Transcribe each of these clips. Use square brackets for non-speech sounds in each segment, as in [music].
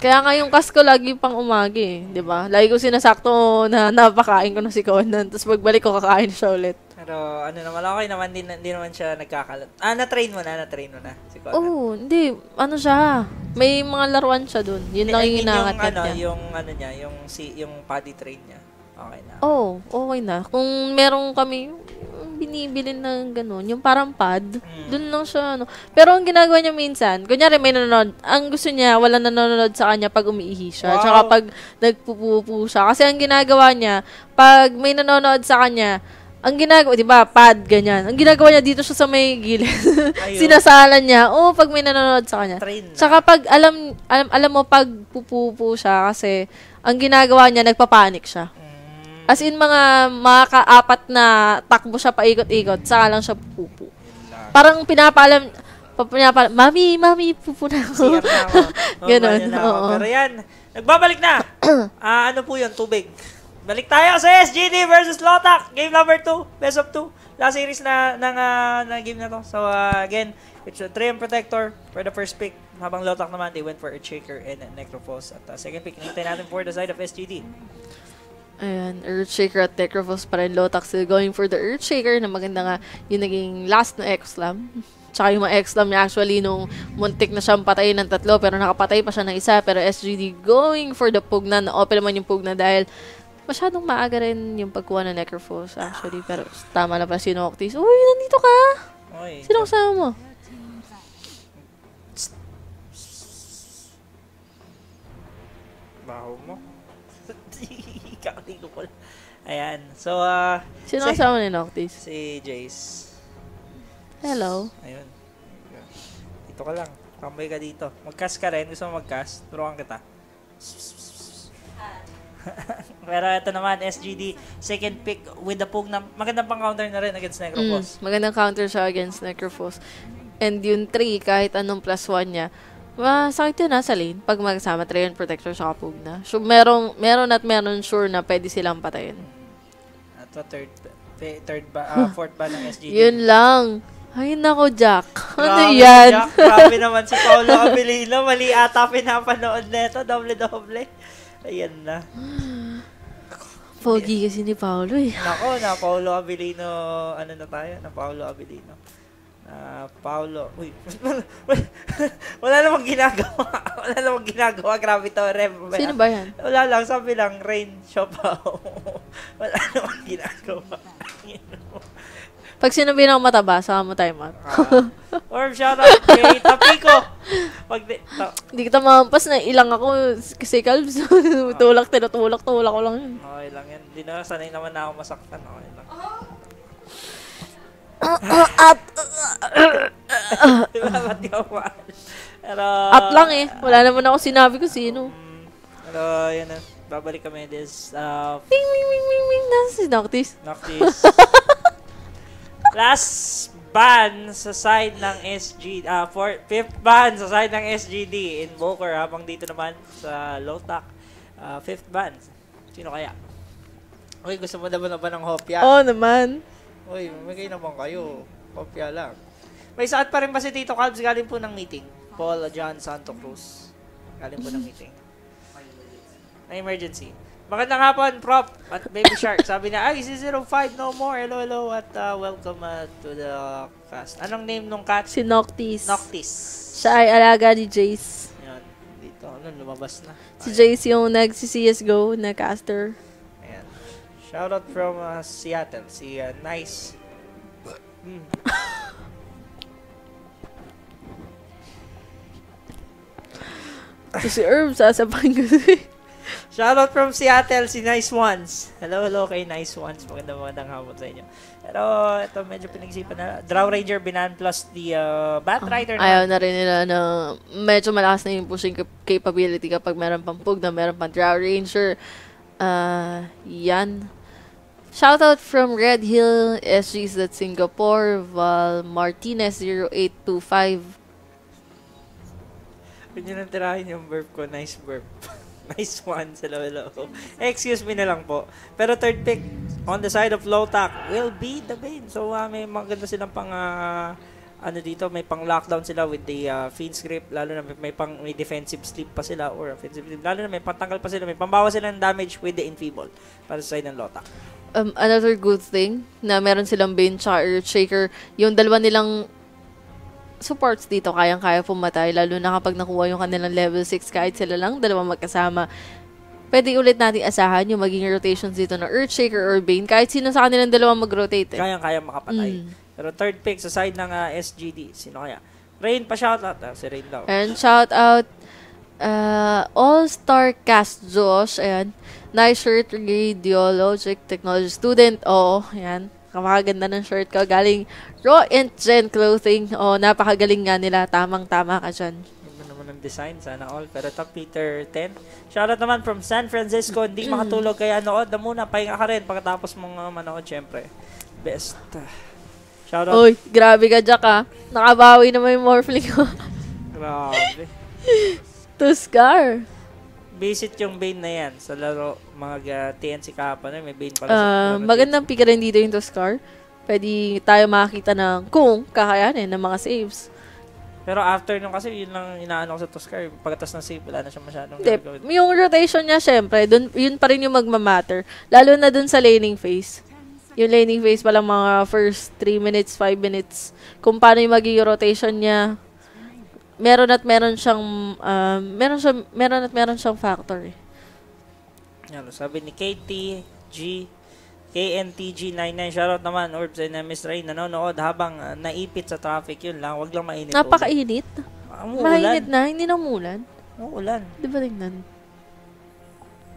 Kaya nga yung cast ko lagi pang umagi, di ba? Lagi ko sinasakto na [laughs] napakain ko na si Conan, tapos pagbalik ko kakain siya ulit. Pero ano naman, okay naman, din, din naman siya nagkakalat. Ah, na-train mo na, na-train mo na si Conan. Oh, hindi. Ano siya? May mga laruan siya dun. Yun lang yung inaangat ano, niya. yung ano niya, yung, si, yung body train niya. Okay na. Oh, okay na. Kung meron kami binibili ng ganun, yung parang pad, Mm. dun lang siya, ano. Pero ang ginagawa niya minsan, kunyari may nanonood, ang gusto niya, wala nanonood sa kanya pag umiihi siya. Wow. Tsaka pag nagpupupo siya. Kasi ang ginagawa niya, pag may nanonood sa kanya, ang ginagawa, di ba, pad, ganyan. Ang ginagawa niya dito siya sa may gilid. Ayun. [laughs] Sinasalan niya, oh, pag may nanonood sa kanya. Train. Tsaka pag alam, alam, alam mo, pag pupupo siya, kasi ang ginagawa niya, nagpapanik siya. As in, mga, mga kaapat na takbo siya paikot-ikot, saka lang siya lang. Parang pinapaalam, pa- pinapaalam, Mami, Mami, pupo na ako. Ganon, na ako. [laughs] Pero yan, nagbabalik na. [clears throat] Ah, ano po yun? Tubig. Balik tayo sa SGD versus Lotak. Game number 2. Best of 2. Last series na ng ah, na game na to. So, ah, again, it's a Triumph Protector for the first pick. Habang Lotak naman, they went for Earthshaker and Necrophos. At ah, second pick, hinintay natin for the side of SGD. Ayan, Earthshaker at Necrophos pa rin. Lotak still going for the Earthshaker na maganda nga yung naging last na X-Slam. Tsaka yung mga X-Slam niya actually nung muntik na siyang patayin ng tatlo pero nakapatay pa siya ng isa. Pero SGD going for the Pugna. Na-open naman yung Pugna dahil masyadong maaga rin yung pagkuha ng Necrophos actually. Pero tama na pa si Noctis. Uy, nandito ka! Okay. Sino kasama mo? Baho mo. Kakaligo ko. Ayan. So, ah, Sino Si- kasama ni Noctis? si Jace. Hello. Ayun. Dito ka lang. Tambay ka dito. Mag-cast ka rin. Gusto mo mag-cast? Turuan kita. [laughs] Pero ito naman, SGD, second pick with the pug na magandang pang counter na rin against Mm, Necrophos. magandang counter siya against Necrophos. And yung 3, kahit anong plus 1 niya, masakit yun nasa lane pag magsama Trayon Protector sa kapug na. So, merong, meron at meron sure na pwede silang patayin. At the third, third ba, ah, [laughs] fourth ba ng SGD? Yun lang. Ay, nako, Jack. [laughs] Ano Grabe, yan? Jack. Grabe [laughs] naman si Paolo Abilino. Mali ata pinapanood neto. Doble-doble. Ayan na. Pogi kasi ni Paolo eh. Nako, na Paolo Abilino, ano na tayo? Na Paolo Abilino. Na Paolo, uy, [laughs] wala namang ginagawa. [laughs] wala namang ginagawa. Grabe to, Rev. Sino ba yan? Wala lang, sabi lang, Rain Siopaw. [laughs] wala namang ginagawa. Pag sinabi na ako mataba, saka mo time out. Ah, or shoutout kay Tapico. Pag di, ta- Hindi kita mampas na ilang ako kasi Calbs. tulak, tinutulak, tulak ko lang yun. okay lang yan. Hindi na, sanay naman na ako masaktan. Okay lang. At, Diba, ba't ako mahal? Pero, at lang eh. Wala naman ako sinabi ko sino. pero, yun na. Babalik kami this, uh, Wing, wing, wing, wing, wing. Nasa si Noctis. Noctis. [laughs] Last ban sa side ng SG, ah, fourth, fifth ban sa side ng SGD Invoker habang dito naman sa Lotak, ah, fifth ban. Sino kaya? Uy, gusto mo naman na ba ng hopya? Oo naman. Uy, mamigay naman kayo. Hopya lang. May saat pa rin ba si Tito Calbs galing po ng meeting? Paul John Santo Cruz. Galing po ng meeting. Na emergency. Magandang hapon, Prop at Baby Shark. Sabi niya, ay, si 05 no more. Hello, hello, at uh, welcome uh, to the cast. Anong name nung cat? Si Noctis. Noctis. Siya ay alaga ni Jace. Yan. Dito, ano, lumabas na. Si Jace yung nag-CSGO na caster. Ayan. Shoutout from uh, Seattle. Si uh, Nice. Hmm. So si Herb, sasabahin ko si... Shoutout from Seattle, si Nice Ones. Hello, hello kay Nice Ones. Magandang magandang hapon sa inyo. Pero ito medyo pinag-isipan na. Draw Ranger Binan plus the uh, Bat Rider na. Ayaw na rin nila na medyo malakas na yung pushing cap- capability kapag meron pang pug na meron pang Drow Ranger. Ah, yan. Shoutout from Red Hill, SG's at Singapore, Val Martinez 0825. Huwag nyo tirahin yung burp ko. Nice burp. [laughs] nice one. Hello, hello. Excuse me na lang po. Pero third pick on the side of low tack will be the Bane. So, uh, may maganda silang pang uh, ano dito, may pang lockdown sila with the uh, Fiend script, lalo na may, may pang may defensive sleep pa sila or offensive sleep, lalo na may pantanggal pa sila, may pambawa sila ng damage with the enfeeble para sa side ng Lotak. Um, another good thing na meron silang Bane tsaka Earthshaker, yung dalawa nilang supports dito kayang-kaya pumatay, lalo na kapag nakuha yung kanilang level 6 kahit sila lang, dalawa magkasama. Pwede ulit natin asahan yung maging rotations dito ng Earthshaker or Bane, kahit sino sa kanilang dalawa mag-rotate. Eh. Kayang-kaya makapatay. Mm. Pero third pick sa side ng uh, SGD, sino kaya? Rain pa shoutout. Ah, si Rain daw. And shout out uh, All-Star Cast Josh. Ayan. Nice shirt, Radiologic Technology Student. Oo, ayan. Kapakaganda ng shirt ko. Galing Raw and Gen Clothing. Oh, napakagaling nga nila. Tamang-tama ka dyan. Ganda naman ng design. Sana all. Pero top Peter 10. Shoutout naman from San Francisco. Hindi [clears throat] makatulog kaya nood na muna. Pahinga ka rin pagkatapos mong uh, manood syempre. Best. Shoutout. Uy, grabe ka, Jack, ah. Nakabawi naman yung Morphling ko. [laughs] Grabe. [laughs] Tuskar. Visit yung Bane na yan sa laro mga TNC kahapon. May Bane pala sa Uh, magandang pigaran dito yung Tuskar. Pwede tayo makakita ng kung kakayanin ng mga saves. Pero after nung kasi, yun lang inaano ko sa Toscar. Pagkatas ng save, wala na siya masyadong Hindi, gagawin. yung rotation niya, syempre, dun, yun pa rin yung magmamatter. Lalo na dun sa laning phase. Yung laning phase pa lang mga first 3 minutes, 5 minutes. Kung paano yung magiging rotation niya. Meron at meron siyang, um, meron, siya, meron at meron siyang factor eh. Yan, sabi ni KT, G, KNTG99, shoutout naman, Orbs and uh, Miss Rain, nanonood habang uh, naipit sa traffic, yun lang, wag lang mainit. Napakainit. Ang Mainit na, hindi na umulan. Uulan. Di ba tingnan?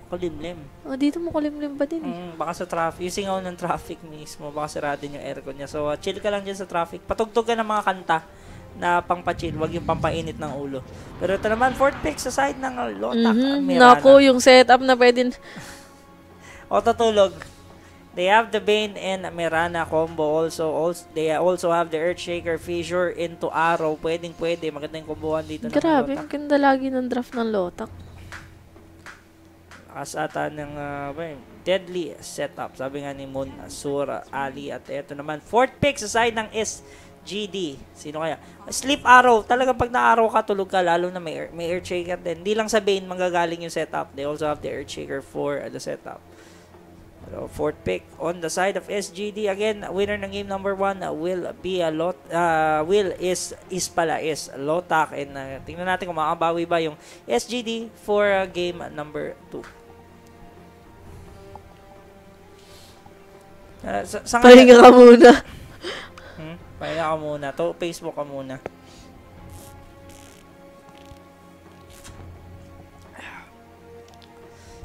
Kulimlim. O, dito mo kulimlim pa din eh. Mm, baka sa traffic, yung singaw ng traffic mismo, baka sira din yung aircon niya. So, uh, chill ka lang dyan sa traffic. Patugtog ka ng mga kanta na pangpa-chill, wag yung pampainit ng ulo. Pero ito naman, fourth pick sa side ng Lotak, Mhm. Mirana. Naku, yung setup na pwede, [laughs] O tatulog. They have the Bane and Mirana combo also. also they also have the Earthshaker Fissure into Arrow. Pwedeng pwede. Maganda yung kombohan dito. ng grabe, Lotak. ang ganda lagi ng draft ng Lotak. As ata ng uh? Deadly setup. Sabi nga ni Moon, Asura, Ali. At eto naman. Fourth pick sa side ng SGD. Sino kaya? Sleep Arrow. Talagang pag na-arrow ka, tulog ka. Lalo na may, may Earthshaker din. Hindi lang sa Bane manggagaling yung setup. They also have the Earthshaker for the setup. So, fourth pick on the side of SGD again, winner ng game number one uh, will be a lot uh, will is is pala is Lotak and uh, tingnan natin kung makabawi ba yung SGD for uh, game number two. Uh, sa, sa Pahinga ka muna. Pahinga ka muna. To Facebook ka muna.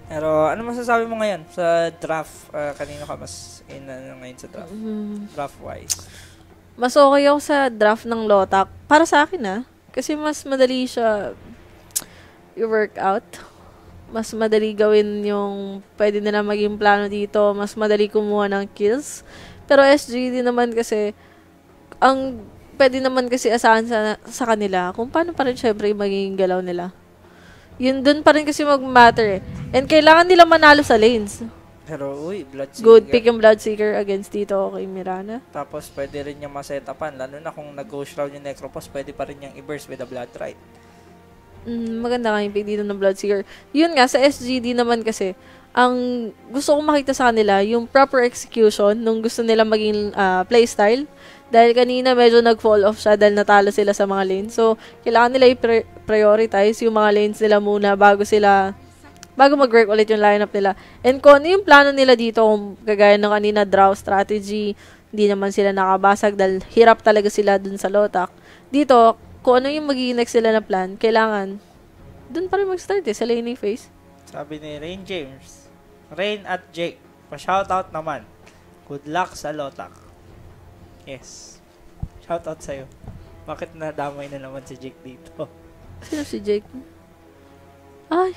Pero ano masasabi mo ngayon sa draft? Uh, kanino ka mas in ano, ngayon sa draft? Mm. Draft wise. Mas okay ako sa draft ng Lotak. Para sa akin ah. Kasi mas madali siya i-work out. Mas madali gawin yung pwede nila maging plano dito. Mas madali kumuha ng kills. Pero SGD naman kasi, ang pwede naman kasi asahan sa, sa kanila kung paano pa rin syempre magiging galaw nila. Yun dun pa rin kasi mag-matter eh. And kailangan nila manalo sa lanes. Pero uy, Bloodseeker. Good pick yung Bloodseeker against dito kay Mirana. Tapos pwede rin niyang masetapan. Lalo na kung nag-ghost round yung Necropos, pwede pa rin niyang i-burst with a Blood Rite. Mm, maganda nga yung pick dito ng Bloodseeker. Yun nga, sa SGD naman kasi, ang gusto kong makita sa kanila, yung proper execution nung gusto nila maging ah, playstyle. Dahil kanina medyo nag-fall off siya dahil natalo sila sa mga lanes. So, kailangan nila i-prioritize yung mga lanes nila muna bago sila bago mag-work ulit yung lineup nila. And kung ano yung plano nila dito, kung kagaya ng kanina, draw strategy, hindi naman sila nakabasag dahil hirap talaga sila dun sa Lotak. Dito, kung ano yung magiging next sila na plan, kailangan dun pa rin mag-start eh, sa laning phase. Sabi ni Rain James, Rain at Jake, pa-shoutout naman. Good luck sa Lotak. Yes. Shoutout sa'yo. Bakit nadamay na naman si Jake dito? Sino si Jake? Ay,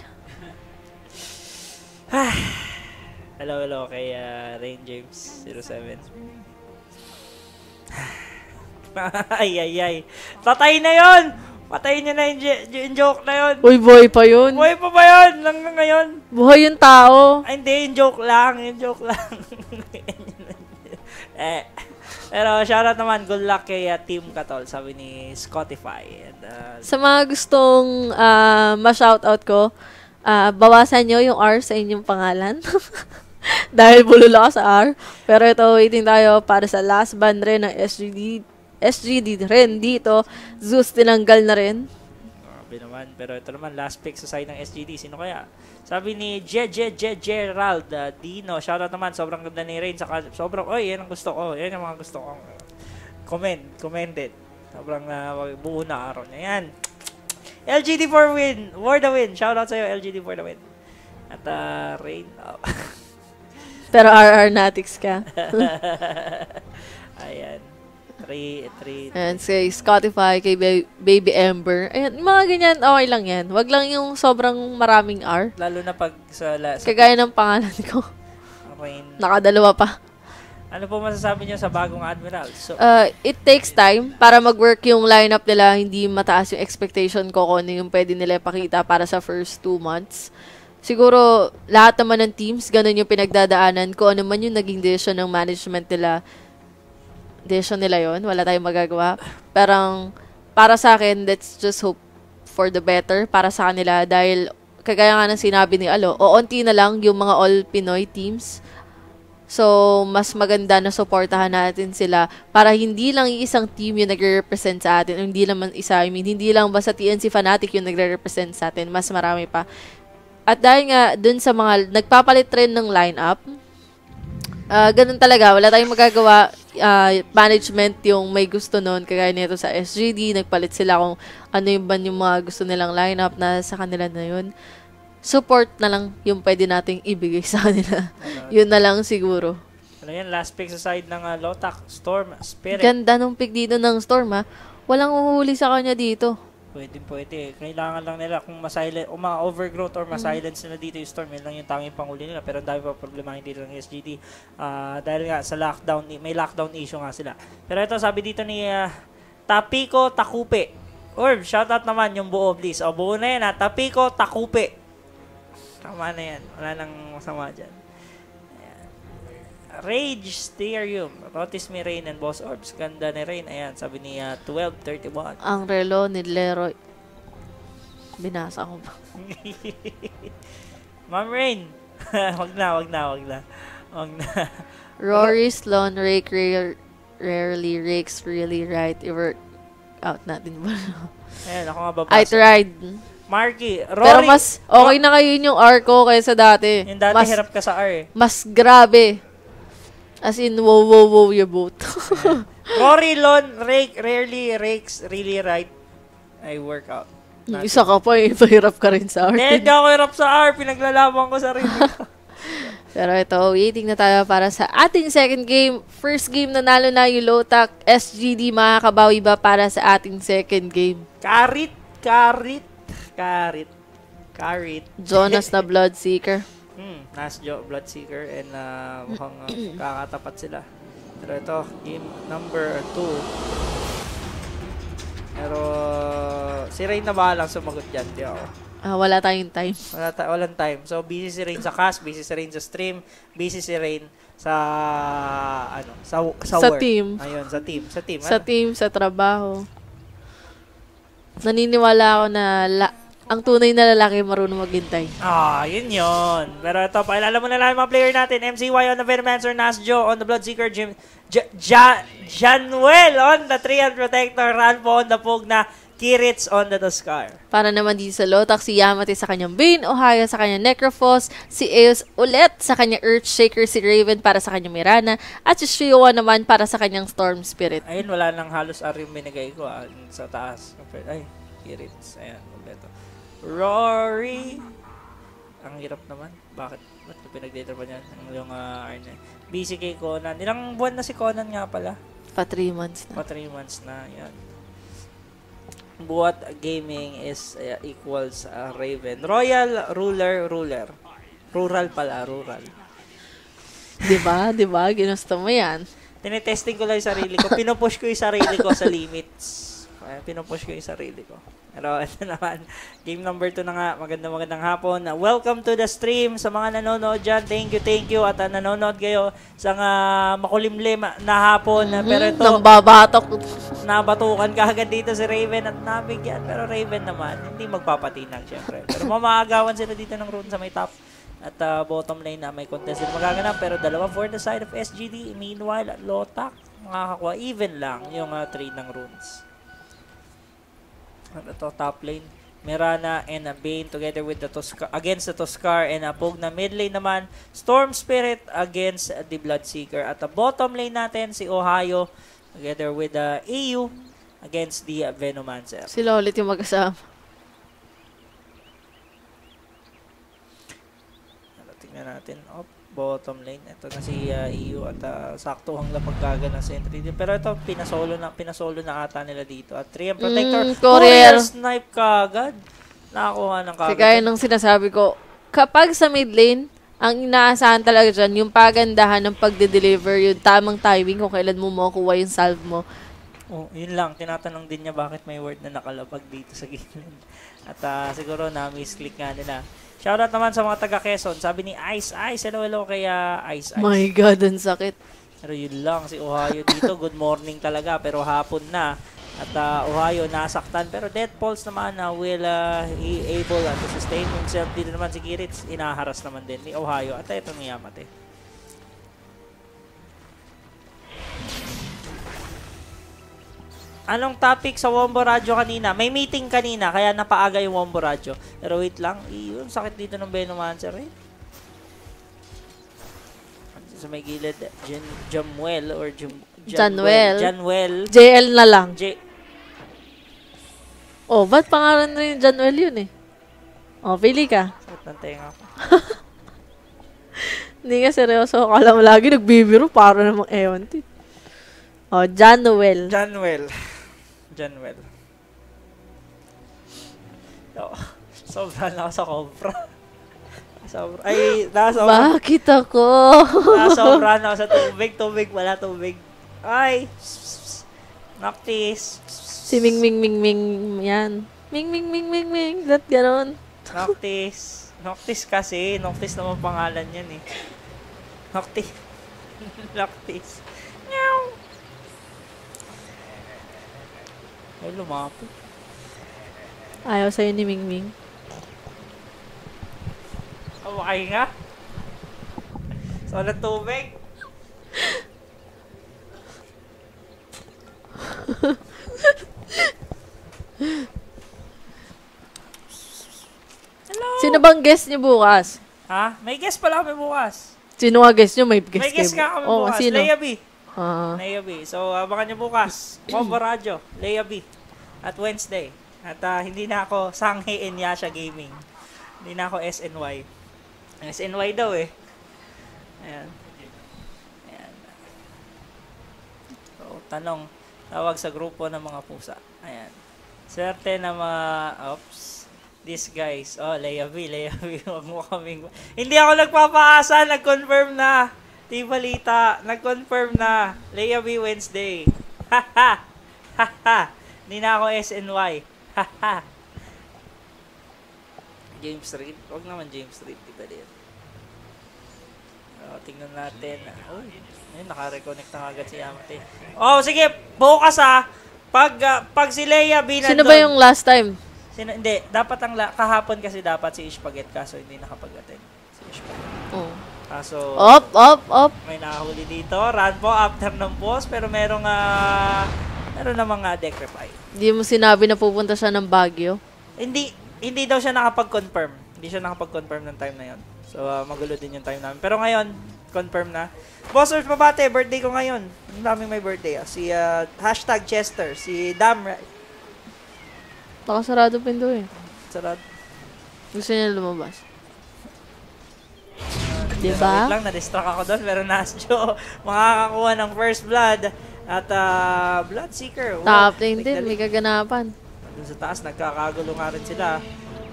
Hello, hello kay uh, Rain James 07. [laughs] ay, ay, ay. Patay na yon Patay niya na yung, joke na yon uy boy pa yun. Buhay pa ba yun? Hanggang ngayon? Buhay yung tao. Ay, hindi. Yung joke lang. Yung joke lang. [laughs] eh, Pero shoutout naman, good luck kay uh, Team Katol, sabi ni Spotify. And, uh, Sa mga gustong uh, ma-shoutout ko, uh, bawasan nyo yung R sa inyong pangalan. [laughs] Dahil bulula ka sa R. Pero ito, waiting tayo para sa last band rin ng SGD. SGD rin dito. Zeus tinanggal na rin. Grabe naman. Pero ito naman, last pick sa side ng SGD. Sino kaya? Sabi ni Je Je Je Gerald uh, Dino. Shoutout naman. Sobrang ganda ni Rain. Saka, sobrang, oy, yan ang gusto ko. Yan ang mga gusto ko. Comment. Commented. Sobrang uh, buo na araw niya. Yan. LGD for win. For the win. Shoutout sa'yo, LGD for the win. At uh, Rain. Oh. Pero RR Natics ka. [laughs] Ayan. Three, three, Ayan, kay Spotify, kay Ba- Baby Ember. Ayan, mga ganyan, okay lang yan. Wag lang yung sobrang maraming R. Lalo na pag sa, la, sa Kagaya ng pangalan ko. Rain. Nakadalawa pa. Ano po masasabi niyo sa bagong Admiral? So, Uh, it takes time para mag-work yung lineup nila. Hindi mataas yung expectation ko kung ano yung pwede nila ipakita para sa first two months. Siguro, lahat naman ng teams, ganun yung pinagdadaanan. Kung ano man yung naging decision ng management nila, decision nila yon Wala tayong magagawa. Parang, para sa akin, let's just hope for the better para sa kanila. Dahil, kagaya nga ng sinabi ni Alo, o onti na lang yung mga all-Pinoy teams. So, mas maganda na suportahan natin sila para hindi lang isang team yung nagre-represent sa atin. Hindi naman isa, I mean, hindi lang basta TNC Fanatic yung nagre-represent sa atin. Mas marami pa. At dahil nga, dun sa mga nagpapalit rin ng lineup, ah ganun talaga. Wala tayong magagawa. Ah, management yung may gusto nun. Kagaya nito sa SGD, nagpalit sila kung ano yung ba yung mga gusto nilang lineup na sa kanila na yun. Support na lang yung pwede nating ibigay sa kanila. yun na lang siguro. ano yan, last pick sa side ng uh, Lotak, Storm, Spirit. Ganda nung pick dito ng Storm ha. Walang uhuli sa kanya dito. Pwede, pwede. Kailangan lang nila kung masilent, o ma-overgrowth or ma-silence nila dito yung Storm, yun lang yung tanging panghuli nila. Pero ang dami pa problema dito ng SGD. Ah, dahil nga sa lockdown, may lockdown issue nga sila. Pero ito, sabi dito ni ah, Tapiko Takupe. Orb, shoutout naman yung buo, please. O, buo na yan ha. Tapiko Takupe. Tama na yan. Wala nang masama dyan. Rage Stereo. Notice me Rain and Boss Orbs. Ganda ni Rain. Ayan, sabi ni ah, 1231. Ang relo ni Leroy. Binasa ko ba? [laughs] Ma'am Rain. [laughs] wag na, wag na, wag na. Wag na. [laughs] Rory Sloan rake rare, rarely rakes really right. I-work out natin ba? Ayan, ako nga babasa. I tried. Marky, Rory. Pero mas okay na kayo yung R ko kaysa dati. Yung dati mas, hirap ka sa R eh. mas grabe. As in, wow, wow, wow, your boat. [laughs] Rory Lon, rake, rarely rakes really right. I work out. Yung Isa ka pa, eh, pahirap ka rin sa art. hindi ako hirap sa R. Pinaglalaban ko sarili. [laughs] Pero ito, waiting na tayo para sa ating second game. First game nanalo na yung Lotak SGD. Makakabawi ba para sa ating second game? Karit, karit, karit, karit. Jonas na [laughs] Bloodseeker. Hmm, Nasjo, Bloodseeker, and uh, mukhang uh, [coughs] kakatapat sila. Pero ito, game number 2. Pero si Rain na bahalang sumagot dyan, di ako. Ah, wala tayong time. [laughs] Wala ta- walang time. So, busy si Rain sa cast, busy si Rain sa stream, busy si Rain sa, ano, sa, sa, Sa work. team. Ayun, sa team. Sa team. Sa ano? team, sa trabaho. Naniniwala ako na la- ang tunay na lalaki marunong maghintay. Ah, yun yun. Pero ito, pakilala mo na lang yung mga player natin. MCY on the Venomancer, Nasjo on the Bloodseeker, Jim, J- ja- Januel on the 300 Protector, Ranpo on the Pugna, Kirits on the Tuskar. Para naman dito sa Lotak, si Yamate sa kanyang Bane, Ohio sa kanyang Necrophos, si Eos ulit sa kanyang Earthshaker, si Raven para sa kanyang Mirana, at si Shiowa naman para sa kanyang Storm Spirit. Ayun, wala nang halos ar yung binigay ko ah, sa taas. Ay, Kirits. Ayan. Rory. Ang hirap naman. Bakit? Ba't ko pinag-data pa niyan? Ang yung uh, Arne. Busy kay Conan. Ilang buwan na si Conan nga pala? Pa 3 months na. Pa 3 months na. Yan. Buat gaming is uh, equals uh, Raven. Royal, ruler, ruler. Rural pala, rural. Di ba? Di ba? Ginusto mo yan. Tinetesting ko lang yung sarili ko. Pinupush ko yung sarili ko sa limits. Kaya pinupush ko yung sarili ko. Pero [laughs] ito naman, game number 2 na nga. Magandang magandang hapon. Welcome to the stream sa mga nanonood dyan. Thank you, thank you. At uh, nanonood kayo sa uh, makulimlim na hapon. Mhm, Pero ito, Nang babatok. nabatukan ka agad dito si Raven at nabigyan. Pero Raven naman, hindi magpapatinag syempre. Pero mamaagawan sila dito ng rune sa may top. At uh, bottom lane na may contest din magaganap. Pero dalawa for the side of SGD. Meanwhile, Lotak, makakakuha even lang yung uh, trade ng runes. At ito, top lane. Mirana and a Bane together with the Toscar against the Toscar and a Pog na mid lane naman Storm Spirit against the Bloodseeker at the bottom lane natin si Ohio together with the EU against the Venomancer. Sila ulit yung mag-asama. Ano, tingnan natin. Oh, bottom lane. Ito na si uh, EU at uh, sakto ang lapagkaga ng sentry. Pero ito, pinasolo na, pinasolo na ata nila dito. At 3 Protector. Mm, courier. snipe kagad. Nakakuha ng kagad. kaya nung sinasabi ko, kapag sa mid lane, ang inaasahan talaga dyan, yung pagandahan ng pagde-deliver, yung tamang timing kung kailan mo makuha yung salve mo. Oh, yun lang. Tinatanong din niya bakit may word na nakalapag dito sa [laughs] gilid. At uh, siguro na misclick nga nila. Shoutout naman sa mga taga Quezon. Sabi ni Ice Ice. Hello, hello kay uh, Ice Ice. My God, ang sakit. Pero yun lang, si Ohio dito, good morning talaga, pero hapon na. At uh, Ohio nasaktan, pero Dead Pulse naman uh, will uh, he able uh, to sustain himself. Dito naman si Kirits, inaharas naman din ni Ohio. At ito ni Yamate. Anong topic sa Wombo Radio kanina? May meeting kanina, kaya napaaga yung Wombo Radio. Pero wait lang, yun, sakit dito ng Venomancer eh sa may gilid, Jan, Jamuel or Jam, Januel. Januel. JL na lang. J, Oh, ba't pangalan rin yung Januel yun eh? Oh, pili ka. sakit ng tenga ko. [laughs] Hindi nga seryoso. Akala mo lagi nagbibiro para namang ewan. Oh, Januel. Januel. Januel. Oh, sobra na ako sa cobra. Sobra. Ay, nasobra, Bakit ako? nasobra na sa tubig. Tubig, wala tubig. Ay! Noctis. si Ming Ming Ming Ming yan. Ming Ming Ming Ming Ming. That ganon. Noctis. Noctis kasi. Noctis naman pangalan yan eh. [laughs] Noctis. Noctis. Ay, lumapit. Ayaw sa'yo ni Ming Ming. Okay nga. So, na tubig. [laughs] Hello. Sino bang guest niyo bukas? Ha? May guest pala kami bukas. Sino nga guest niyo? May guest May guest kayo. nga kami oh, bukas. Sino? Leia B. Ah. Leia B. So, abangan nyo bukas. Combo Radio. Leia B. At Wednesday. At ah, hindi na ako Sanghe Enyasha Gaming. Hindi na ako SNY. SNY daw eh. Ayan. Ayan. So, tanong. Tawag sa grupo ng mga pusa. Ayan. Swerte na mga... Oops. These guys. Oh, Leia B. Leia B. [laughs] Huwag mo kaming... Hindi ako nagpapaasa. Nag-confirm na. Di balita. Nag-confirm na. Leia B. Wednesday. Ha ha. Ha ha. Hindi na ako SNY. Ha ha. James Street. Huwag naman James Street. Iba din. Oh, tingnan natin. Oh, ayun, naka-reconnect na agad si Yamate. Oh, sige. Bukas ah. Pag, ah, pag si Leia B Sino ba yung last time? Sino, hindi, dapat ang la- kahapon kasi dapat si Ishpaget kaso hindi nakapag-attend si Ishpaget. Oh. Kaso Op, op, op. may nahuli dito. Run po after ng post pero merong ah meron na mga deck reply. Hindi mo sinabi na pupunta siya ng Baguio. Hindi hindi daw siya nakapag-confirm. Hindi siya nakapag-confirm ng time na yon. So ah, magulo din yung time namin. Pero ngayon, confirm na. Bossers Mabate, birthday ko ngayon. Ang daming may birthday. Ah. Si ah, hashtag Chester, si Dam Nakasarado pinto eh. Sarad. Gusto niya lumabas. Wait Diba? lang, na-distract ako doon. Pero Nasjo, [laughs] makakakuha ng first blood. At ah, Blood Seeker. Top lane din, may kaganapan. Doon sa taas, nagkakagulo nga rin sila.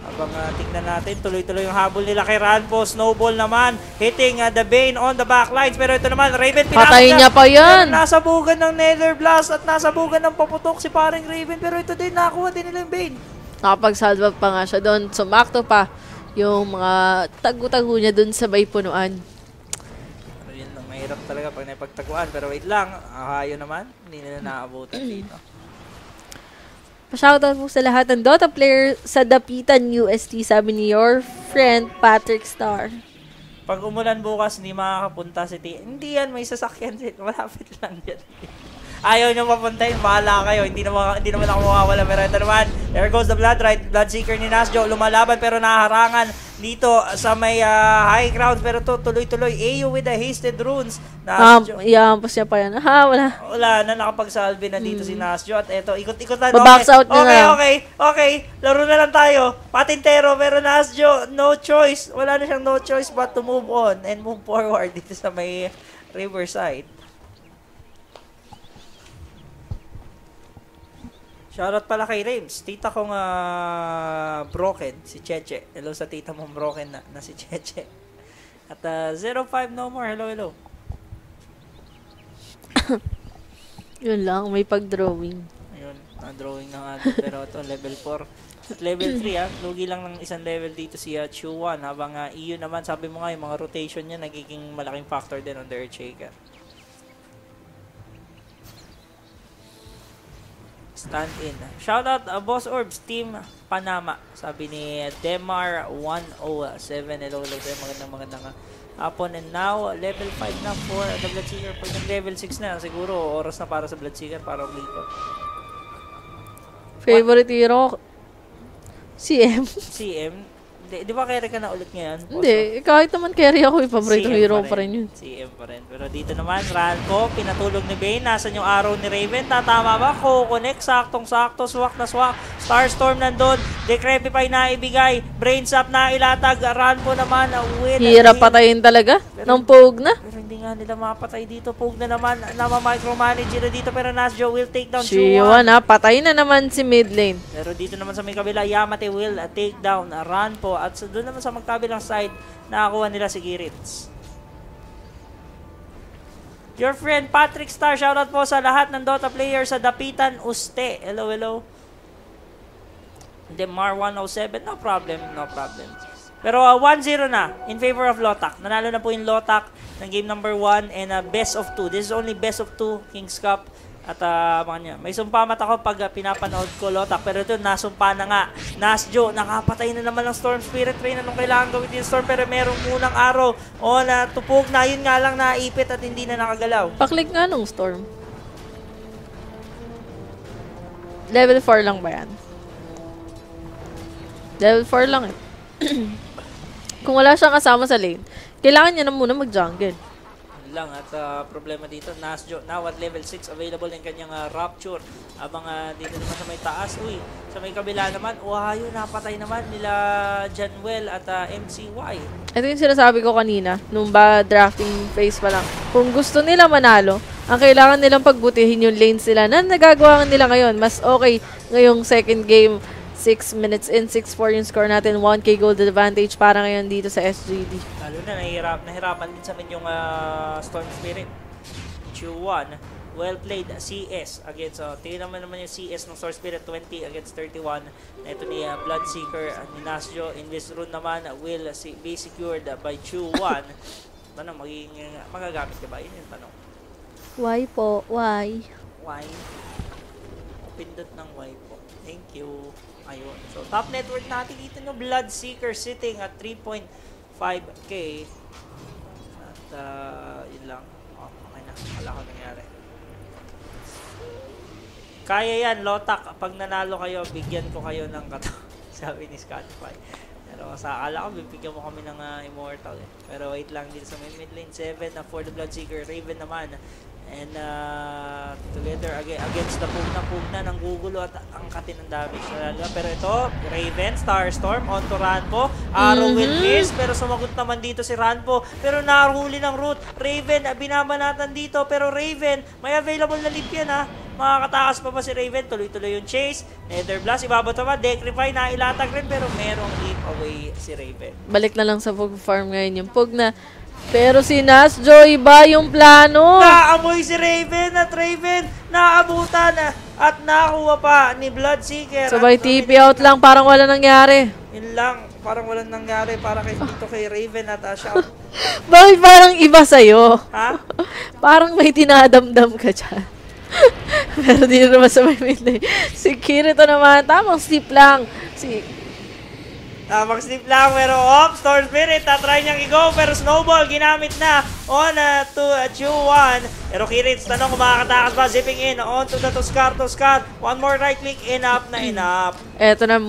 Habang uh, tingnan natin, tuloy-tuloy yung habol nila kay Ranpo. Snowball naman, hitting uh, the Bane on the backlines. Pero ito naman, Raven pinasok Patayin niya pa yan. Nasa bugan ng Nether Blast at nasa bugan ng paputok si paring Raven. Pero ito din, nakuha din nila yung Bane. Nakapag-salve pa nga siya doon. Sumakto pa yung mga tagu-tagu niya doon sa may punuan. Pero yun lang, mahirap talaga pag naipagtaguan. Pero wait lang, ahayo naman, hindi nila naabutan dito. Pa-shoutout po sa lahat ng Dota player sa Dapitan UST, sabi ni your friend Patrick Star. Pag umulan bukas, hindi makakapunta si T. Hindi yan, may sasakyan. [laughs] Malapit lang yan. Ayaw nyo mapuntahin, bahala kayo. Hindi naman, hindi naman ako mawawala. Pero ito naman, there goes the blood right. Blood Seeker ni Nasjo, lumalaban pero naharangan dito sa may uh, high ground. Pero to tuloy-tuloy. AU with the hasted runes. Nasjo. Um, Iampas niya pa yan. Ha, wala. Wala na, nakapagsalve na dito mm. si Nasjo. At eto, ikot-ikotan. Babox okay. out na okay, okay, okay. Laro na lang tayo. Patintero, pero Nasjo, no choice. Wala na siyang no choice but to move on and move forward [laughs] dito sa may riverside. Shoutout pala kay Rames. Tita kong uh, broken, si Cheche. Hello sa tita mong broken na, na si Cheche. At uh, ah, 05 no more. Hello, hello. [coughs] Yun lang, may pag-drawing. Ayun, na-drawing na nga. Pero ito, level 4. At level 3 ah, lugi lang ng isang level dito si uh, Chu1 habang uh, EU naman sabi mo nga yung mga rotation niya nagiging malaking factor din on the Earthshaker. Stand in. Shoutout uh, Boss Orbs Team Panama. Sabi ni Demar 107. Hello, hello sa'yo. Magandang magandang hapon. And now, level 5 na for the Bloodseeker. Pag nag-level 6 na, siguro oras na para sa Bloodseeker para umikot. Favorite hero? CM. CM? Di, di ba carry ka na ulit ngayon? Hindi, kahit naman carry ako, yung paborito hero pa rin. pa rin yun. CM pa rin. Pero dito naman, Ranko, pinatulog ni Bane. Nasaan yung arrow ni Raven? Tatama ba? Ko-connect, saktong-sakto, swak na swak. Starstorm nandun. Decrepify na ibigay. Brains up na ilatag. Ranko naman. Win. Hirap patayin talaga. Pero, ng Pogue na. Pero hindi nga nila mapatay dito. Pogue na naman. Nama-micromanage na dito. Pero Nasjo will take down Shiwan ha. Patay na naman si mid lane. Pero dito naman sa may kabila, Yamate will take down Ranpo at so, doon naman sa magkabilang side, nakakuha nila si Girits. Your friend Patrick Star, shoutout po sa lahat ng Dota players sa Dapitan Uste. Hello, hello. Demar 107, no problem, no problem. Pero uh, 1-0 na in favor of Lotak. Nanalo na po yung Lotak ng game number 1 and uh, best of 2. This is only best of 2 Kings Cup. At uh, mga niya, may sumpamat ako pag uh, pinapanood ko Lotak. Pero ito, nasumpa na nga. Nasjo, nakapatay na naman ng Storm Spirit Rain. Anong kailangan gawin din Storm? Pero merong munang araw. O, na tupog na. Yun nga lang naipit at hindi na nakagalaw. Paklik nga nung Storm. Level 4 lang ba yan? Level 4 lang eh. [clears throat] Kung wala siyang kasama sa lane, kailangan niya na muna mag-jungle. Lang at uh, problema dito Nasjo now at level 6 available yung kanyang uh, Rapture. Abang uh, dito naman sa may taas uy sa may kabila naman Ohio napatay naman nila Janwell at uh, MCY ito yung sinasabi ko kanina nung ba drafting phase pa lang. Kung gusto nila manalo ang kailangan nilang pagbutihin yung lanes nila na nagagawa nila ngayon mas okay ngayong second game 6 minutes in, 6-4 yung score natin. 1k gold advantage para ngayon dito sa SGD. Lalo na, nahihirap, nahirapan din sa amin yung uh, Storm Spirit. Q1, well played CS against, uh, tingnan naman naman yung CS ng Storm Spirit, 20 against 31. Ito ni uh, Bloodseeker uh, ni Nasjo. In this rune naman, uh, will si be secured uh, by Q1. [laughs] ano, magiging, uh, magagamit ka ba? Yun yung tanong. Why po? Why? Why? Pindot ng why po. Thank you. Ayun. So, top network natin dito no Bloodseeker sitting at 3.5k. At uh, yun lang. Oh, okay na. Wala ko nangyari. Kaya yan, Lotak. Pag nanalo kayo, bigyan ko kayo ng kato. [laughs] Sabi ni Spotify. Pero sa akala ko, bibigyan mo kami ng uh, Immortal eh. Pero wait lang din sa mid lane 7 na for the Bloodseeker. Raven naman and uh, together again, against the Pugna Pugna ng gugulo at ang katin ng damage talaga. Pero ito, Raven, Starstorm, onto Ranpo, Arrow mm -hmm. will miss, pero sumagot naman dito si Ranpo, pero nahuli ng root. Raven, binabanatan dito, pero Raven, may available na leap yan ha. Makakatakas pa ba si Raven? Tuloy-tuloy yung chase. Nether Blast, ibabato pa. Decrify, nailatag rin, pero merong leap away si Raven. Balik na lang sa Pug Farm ngayon yung Pug na pero si Nas Joy ba yung plano? Naamoy si Raven at Raven naabutan na at nakuha pa ni Bloodseeker. Sabay At TP out lang, parang wala nangyari. Yun lang, parang walang nangyari para kay dito kay Raven at uh, shout. [laughs] Bakit parang iba sa'yo? ha? [laughs] Parang may tinadamdam ka dyan. [laughs] Pero di naman sa may midlane. Si Kirito naman, tamang sleep lang. Si Tamang snip lang, pero off, Storm Spirit, tatry niyang i-go, pero Snowball ginamit na on uh, to uh, Chu-1. Pero Kirits, tanong kung makakatakas ba, zipping in, on to the Tuskar, Tuskar, one more right click, enough na enough. eto na,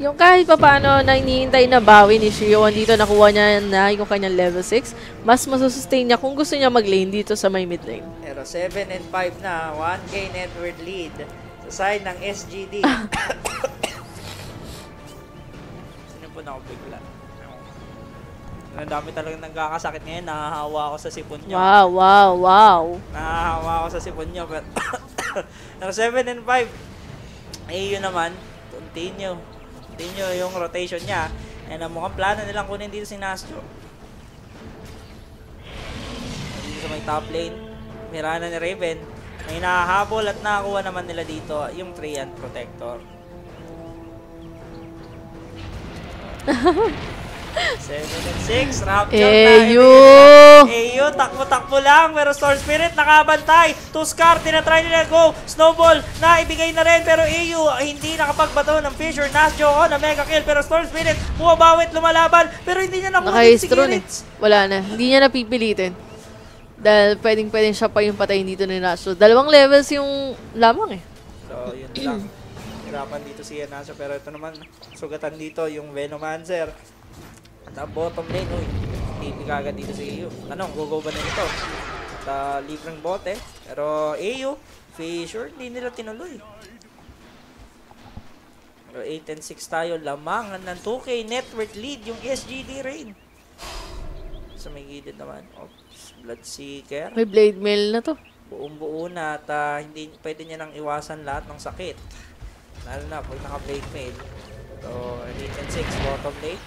yung kahit pa paano na iniintay na bawi ni Shio, dito nakuha niya na yung kanyang level 6, mas masusustain niya kung gusto niya mag-lane dito sa may mid lane. Pero 7 and 5 na, 1k network lead sa side ng SGD. [coughs] Sinipon ako bigla. Ang dami talagang nagkakasakit ngayon, nahahawa ako sa sipon niyo. Wow, wow, wow. Nahahawa ako sa sipon niyo. [coughs] Pero, pero 7 and 5. Eh, yun naman, continue. Continue yung rotation niya. And ang mukhang plano nilang kunin dito si Nastro. Dito sa may top lane, Mirana ni Raven. May nahahabol at nakakuha naman nila dito yung Treant Protector. [laughs] 7 and 6, Rapture Eyo! Eyo, takbo-takbo lang, pero Storm Spirit nakabantay. Tuskar, tinatry nila go. Snowball, na ibigay na rin, pero Eyo, hindi nakapagbato ng Fisher. Nasjo, oh, na mega kill, pero Storm Spirit, bumabawit, lumalaban, pero hindi niya nakuha eh. Kirits. Wala na. Hindi niya napipilitin. Dahil pwedeng pwedeng siya pa yung patayin dito ni Nacho. Dalawang levels yung lamang eh. So, yun lang. Hirapan dito si Yanasha, pero ito naman, sugatan dito yung Venomancer. At ang bottom lane, uy, hindi kagad dito si AU. Tanong, go-go ba na ito? At uh, libreng bote, pero AU, Fisher, hindi nila tinuloy. Pero 8 and 6 tayo, lamang ng 2K network lead yung SGD Rain. Sa may gilid naman, Oops, Bloodseeker May blade mail na to. buong buo na at ah, hindi pwede niya nang iwasan lahat ng sakit. Lalo na pag naka-blade mail. So, 8 and 6, bottom lane.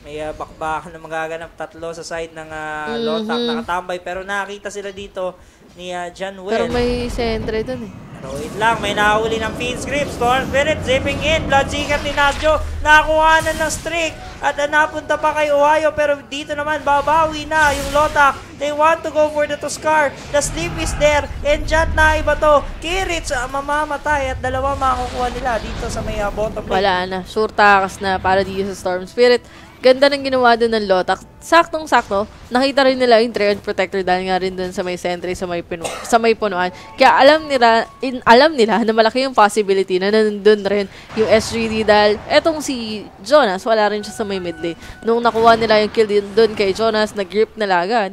May uh, bakbakan na magaganap tatlo sa side ng uh, Lotak. Mhm. Nakatambay pero nakita sila dito ni uh, John Pero may sentre dun eh. Pero wait lang, may nahuli ng Fiend Script. Storm Spirit zipping in. Bloodseeker ni Nasjo. Nakakuha na ng streak. At uh, napunta pa kay Ohio. Pero dito naman, babawi na yung Lotak. They want to go for the Tuskar. The sleep is there. Enchant na iba to. Kirits, uh, mamamatay. At dalawa makukuha nila dito sa may uh, bottom lane. Wala na. Sure takas na para dito sa Storm Spirit. Ganda ng ginawa dun ng Lotak. Saktong-sakto, nakita rin nila yung Treant Protector dahil nga rin dun sa may sentry, sa may, pinu- sa may punuan. Kaya alam nila, in, alam nila na malaki yung possibility na nandun rin yung SGD dahil etong si Jonas, wala rin siya sa may mid lane. Nung nakuha nila yung kill dun kay Jonas, nag-grip nila agad.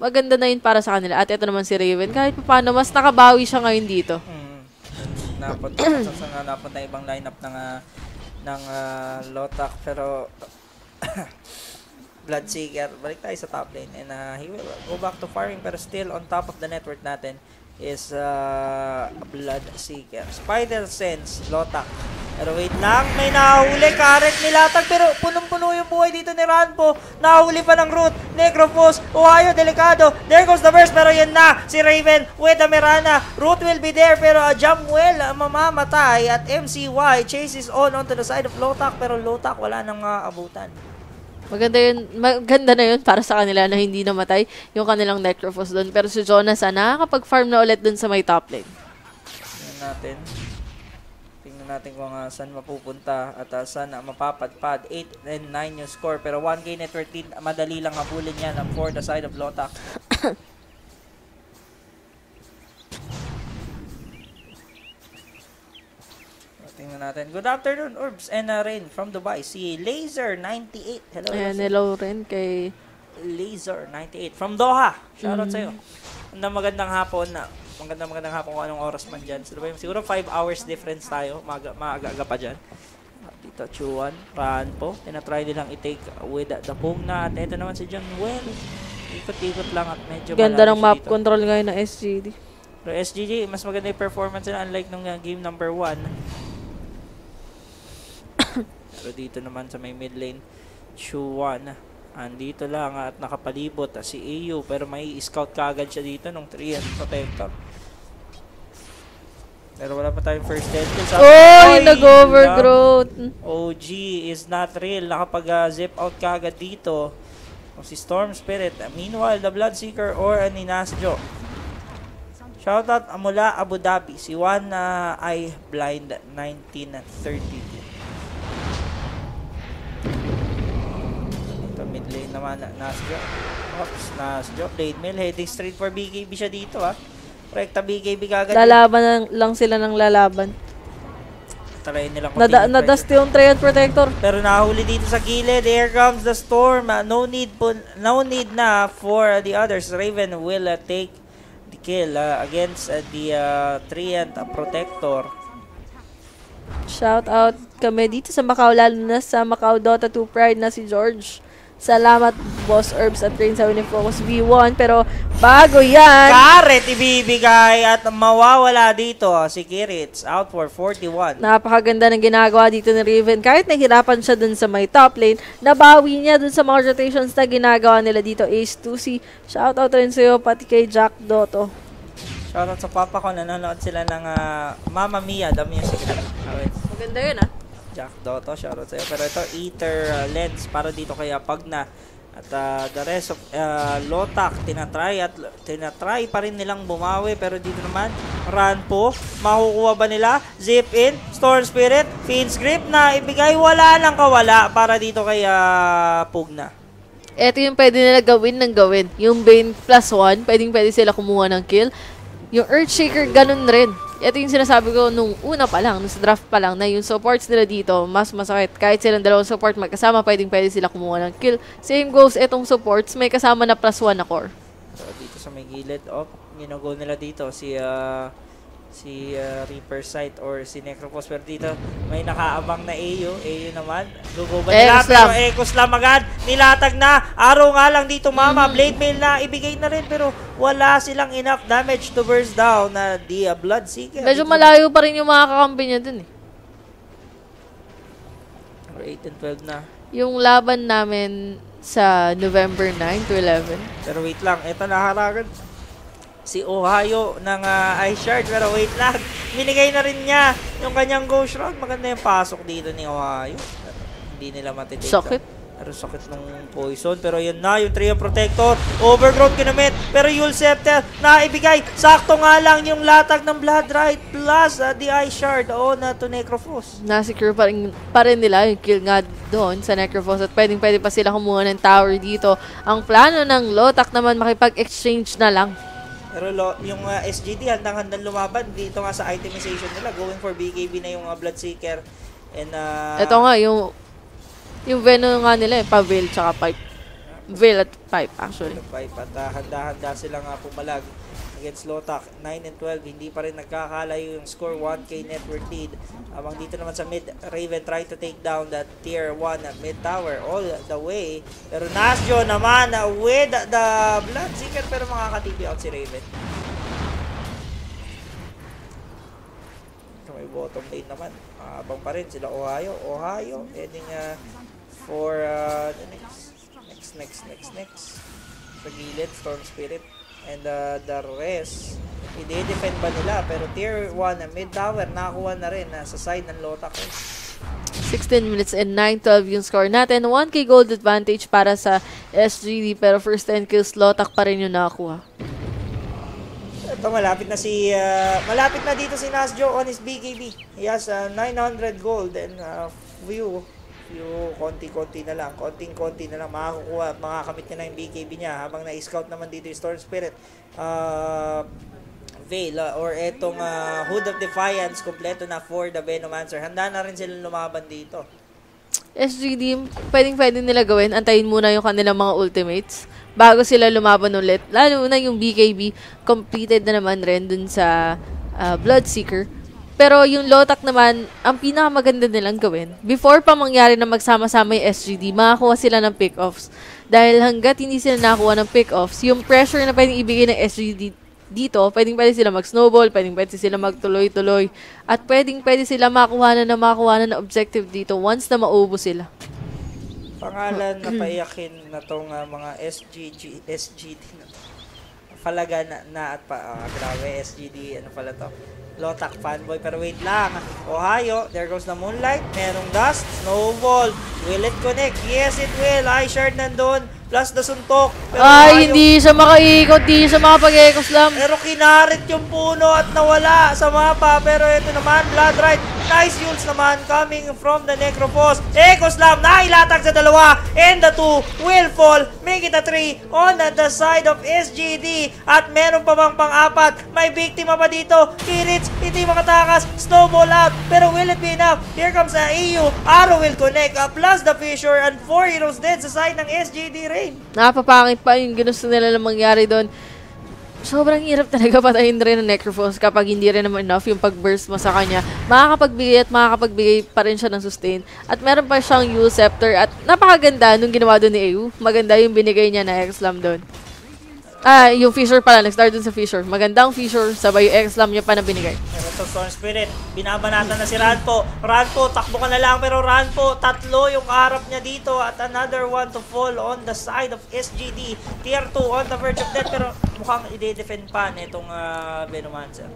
Maganda na yun para sa kanila. At ito naman si Raven, kahit pa paano, mas nakabawi siya ngayon dito. Hmm. Napunta [clears throat] sa, napunta ibang lineup ng ah, ng ah, Lotak pero [coughs] Bloodseeker, balik tayo sa top lane. And uh, he will go back to firing pero still on top of the network natin is uh, Bloodseeker. Spider Sense, Lotak. Pero wait lang, may nahuli, Karet nilatag pero punong-puno yung buhay dito ni Ranpo. Nahuli pa ng Root, Necrophos, Ohio, delikado. There goes the burst pero yan na, si Raven with the Mirana. Root will be there pero uh, Jamwell uh, mamamatay at MCY chases on onto the side of Lotak pero Lotak wala nang uh, abutan. Maganda yun, maganda na yun para sa kanila na hindi namatay yung kanilang Necrophos doon. Pero si Jonas, ah, nakakapag-farm na ulit doon sa may top lane. Tingnan natin. Tingnan natin kung uh, saan mapupunta at uh, saan uh, mapapadpad. 8 and 9 yung score. Pero 1K network lead, madali lang habulin yan uh, for the side of Lotak. [coughs] Tingnan natin. Good afternoon, Orbs and uh, Rain from Dubai. Si Laser98. Hello. Ayan, hello rin kay... Laser98 from Doha. Shoutout Mm. sa'yo. Ang magandang hapon na magandang magandang hapon kung anong oras man dyan. Siguro, siguro 5 hours difference tayo. Maaga, maaga pa dyan. Dito, Chuan, Ranpo. Tinatry nilang i-take with the Pugna. At ito naman si John Well. Ikot-ikot lang at medyo Ganda ng map dito. control ngayon ng SGD. Pero SGG, mas maganda yung performance nila unlike nung uh, game number 1. Pero dito naman sa may mid lane, Chuan. Andito lang at nakapalibot ah, si AU pero may scout kaagad siya dito nung 3 and protector. Pero wala pa tayong first dead kill. Sa Oy, nag-overgrowth. OG is not real. Nakapag-zip out kaagad dito. O si Storm Spirit. Meanwhile, the Bloodseeker or ni Nasjo. Shoutout mula Abu Dhabi. Si Juan uh, I Blind 1932. Mid lane naman Nasjo. Oops, Nasjo. Blade Mill heading straight for BKB siya dito ah. Rekta BKB kagad. Lalaban lang, lang sila ng lalaban. Try nilang Nada, nadust yung Triad Protector. Pero nahuli dito sa gilid. Here comes the storm. Uh, no need po, no need na for the others. Raven will uh, take the kill uh, against uh, the uh, Triad uh, Protector. Shout out kami dito sa Macau, lalo na sa Macau Dota 2 Pride na si George. Salamat, Boss Herbs at Train sa Winifocus V1. Pero bago yan... Karet ibibigay at mawawala dito si Kirits. Out for 41. Napakaganda ng ginagawa dito ni Raven. Kahit nahirapan siya dun sa may top lane, nabawi niya dun sa mga rotations na ginagawa nila dito. Ace 2C. Shout out rin sa'yo, pati kay Jack Dotto. Shoutout sa papa ko. Nanonood sila ng uh, Mamma Mia, the music. Maganda yun ah. Jack Dotto, shoutout sa'yo. Pero ito, Ether uh, Lens para dito kaya pag na at uh, the rest of uh, Lotak, tinatry at tinatry pa rin nilang bumawi pero dito naman, run po, makukuha ba nila? Zip in, Storm Spirit, Fiend's Grip na ibigay, wala lang kawala para dito kay uh, Pugna. Ito yung pwede nila gawin ng gawin. Yung Bane plus 1, pwedeng pwede sila kumuha ng kill. Yung Earthshaker, ganun rin ito yung sinasabi ko nung una pa lang, nung sa draft pa lang, na yung supports nila dito, mas masakit. Kahit silang dalawang support magkasama, pwedeng pwede sila kumuha ng kill. Same goes itong supports, may kasama na plus 1 na core. So, dito sa may gilid, oh, ginago nila dito, si, uh, si uh, Reaper Sight or si Necropos. Pero dito, may nakaabang na AU. AU naman. Lugo ba nila? Pero Ecos lang agad. Nilatag na. Araw nga lang dito, mama. Mm. Blade Mail na ibigay na rin. Pero wala silang enough damage to burst down na the uh, Blood Seeker. Medyo malayo pa rin yung mga kakampi niya dun eh. 8 and 12 na. Yung laban namin sa November 9 to 11. Pero wait lang, ito naharangan si Ohio ng uh, Ice Shard. Pero wait lang, binigay na rin niya yung kanyang Ghost Round. Maganda yung pasok dito ni Ohio. Pero hindi nila matitake. Sakit. Pero sakit ng poison. Pero yun na, yung Trio Protector. Overgrowth kinamit. Pero Yule Scepter, naibigay. Sakto nga lang yung latag ng Blood Right plus uh, the Ice Shard o na to Necrophos. Nasecure pa rin, pa rin nila yung kill nga doon sa Necrophos at pwedeng pwede pa sila kumuha ng tower dito. Ang plano ng Lotak naman makipag-exchange na lang pero lo, yung uh, SGD handang-handang lumaban dito nga sa itemization nila going for BKB na yung uh, Bloodseeker and uh, Ito nga yung yung Venom nga nila eh, pa-Veil tsaka Pipe. Veil at Pipe actually. Pipe at uh, handa-handa sila nga pumalag against Lotak. 9 and 12, hindi pa rin nagkakalayo yung score 1k network lead. Habang dito naman sa mid, Raven try to take down the tier 1 mid tower all the way. Pero Nasjo naman with the Bloodseeker pero makaka-TP out si Raven. may bottom lane naman. Habang pa rin sila Ohio. Ohio heading uh, for uh, the next, next, next, next, next. Sa gilid, Storm Spirit. And uh, the rest, i-defend ba nila? Pero tier 1 na mid tower, nakakuha na rin uh, sa side ng Lotak. 16 minutes and 9-12 yung score natin. 1k gold advantage para sa SGD pero first 10 kills Lotak pa rin yung nakakuha. Ito malapit na si uh, malapit na dito si Nasjo on his BKB. He has uh, 900 gold and uh, few konti-konti na lang, konting-konti na lang makakukuha, makakamit niya na yung BKB niya habang na-scout naman dito yung Storm Spirit. Uh, Veil uh, or etong uh, Hood of Defiance kompleto na for the Venomancer. Handa na rin silang lumaban dito. SGD, pwedeng pwede nila gawin. Antayin muna yung kanilang mga ultimates bago sila lumaban ulit. Lalo na yung BKB, completed na naman rin dun sa uh, Bloodseeker. Pero yung Lotak naman, ang pinakamaganda nilang gawin, before pa mangyari na magsama-sama yung SGD, makakuha sila ng pick-offs. Dahil hanggat hindi sila nakakuha ng pick-offs, yung pressure na pwedeng ibigay ng SGD dito, pwedeng pwede sila mag-snowball, pwedeng pwede sila magtuloy-tuloy, at pwedeng pwede sila makuha na na makuha na na objective dito once na maubo sila. Pangalan na paiyakin na tong ah, mga SGG, SGD na to. Falaga na, na at pa, ah, grabe, SGD, ano pala to? Lotak fanboy, pero wait lang. Ohio, there goes the moonlight. Merong dust, snowball. Will it connect? Yes, it will. Ay, shard nandun. Plus the suntok. Pero Ay, Ohio- hindi siya makaikot, hindi siya makapag-ecos lang. Pero kinarit yung puno at nawala sa mapa. Pero ito naman, Blood Ride. Nice Yules naman coming from the Necrophos. Echo Slam, nailatag sa dalawa. And the two will fall. Make it a three on the side of SGD. At meron pa bang pang-apat? May biktima pa dito. Kirits, hindi makatakas. Snowball out. Pero will it be enough? Here comes the EU. Arrow will connect. Uh, plus the Fisher and four heroes dead sa side ng SGD Rain. Napapangit pa yung ginusto nila na mangyari doon. Sobrang hirap talaga patayin rin ng Necrophos kapag hindi rin naman enough yung pag-burst mo sa kanya. Makakapagbigay at makakapagbigay pa rin siya ng sustain. At meron pa siyang Yule Scepter at napakaganda nung ginawa doon ni EU. Maganda yung binigay niya na X-Slam doon. Ah, yung Fisher pala. Nag-start dun sa Fisher. Magandang Fisher, sabay yung X-Slam niya pa na binigay. Pero ito, Storm Spirit, binabanatan na si Ranpo. Ranpo, takbo ka na lang, pero Ranpo, tatlo yung harap niya dito at another one to fall on the side of SGD. Tier 2 on the verge of death, pero mukhang i-defend pa nitong uh, Venomancer.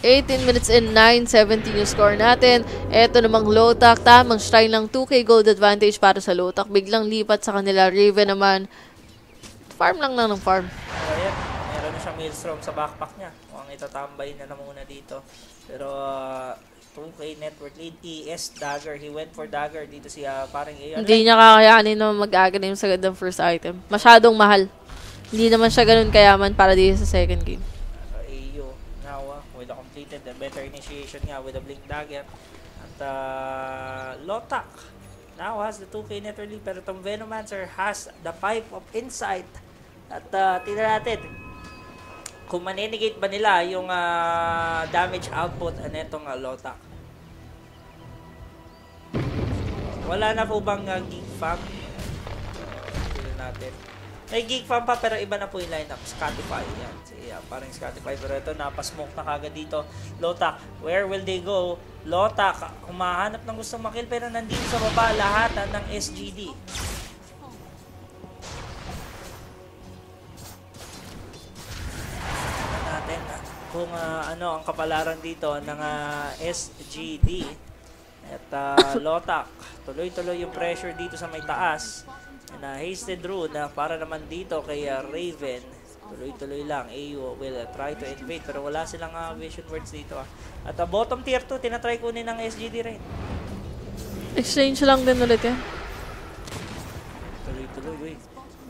18 minutes and 9.17 yung score natin. Eto namang Lotak, tamang shrine lang 2k gold advantage para sa Lotak. Biglang lipat sa kanila. Raven naman, farm lang lang ng farm. Pero ayan, meron na siyang Maelstrom sa backpack niya. Mukhang itatambay na na muna dito. Pero uh, 2K network lead, ES Dagger. He went for Dagger dito si uh, parang Aeon. Hindi niya kakayanin na mag-aganim sa gandang first item. Masyadong mahal. Hindi naman siya ganun kayaman para dito sa second game. uh, AU now uh, with a completed the better initiation nga with a blink dagger at uh, Lotak now has the 2k nether lead pero itong Venomancer has the pipe of insight at uh, tingnan natin kung maninigate ba nila yung uh, damage output netong uh, Lotak wala na po bang uh, geek fam tingnan natin may geek fam pa pero iba na po yung lineup. Spotify yan. Yeah, parang Spotify. Pero ito, napasmoke na kagad dito. Lotak, where will they go? Lotak, humahanap ng gustong makill pero nandito sa baba lahat ah, ng SGD. Kung ah, ano ang kapalaran dito ng ah, SGD. At ah, [coughs] Lotak, tuloy-tuloy yung pressure dito sa may taas. And uh, hasted rune na para naman dito kay uh, Raven. Tuloy-tuloy lang. AU will uh, try to invade pero wala silang uh, vision words dito. ah. At uh, bottom tier 2, tinatry kunin ng SGD rin. Exchange lang din ulit yan. Tuloy-tuloy, uy.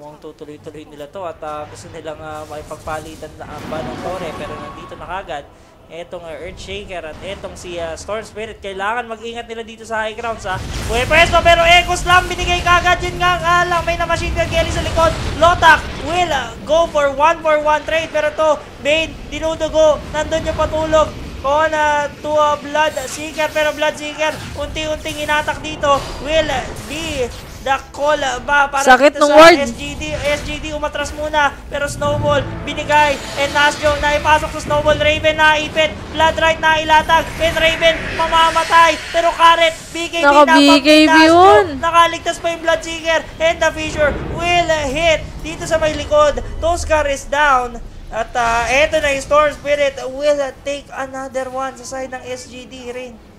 Mukhang tutuloy-tuloy nila to at uh, gusto nilang uh, makipagpalitan na ang banong tore pero nandito na kagad etong uh, Earthshaker at etong si uh, Storm Spirit. Kailangan mag-ingat nila dito sa high grounds ha. Uwe Presto pero Echo Slam binigay kagad yun nga ang alang. May na machine gun Kelly sa likod. Lotak will uh, go for 1 for 1 trade pero to Bane dinudugo. Nandun yung patulog. On uh, to uh, Blood Seeker pero Blood Seeker unti-unting inatak dito will be the call uh, ba para Sakit ng sa ward. SGD SGD umatras muna. Pero Snowball binigay. And Nasjo na ipasok sa Snowball. Raven naipit. Blood Right na ilatag and Raven mamamatay. Pero Karet BKB Naka na BKB yun. nakaligtas pa yung Bloodseeker and the Fisher will hit dito sa may likod. Toscar is down. At uh, eto na yung Storm Spirit. Will take another one sa side ng SGD rin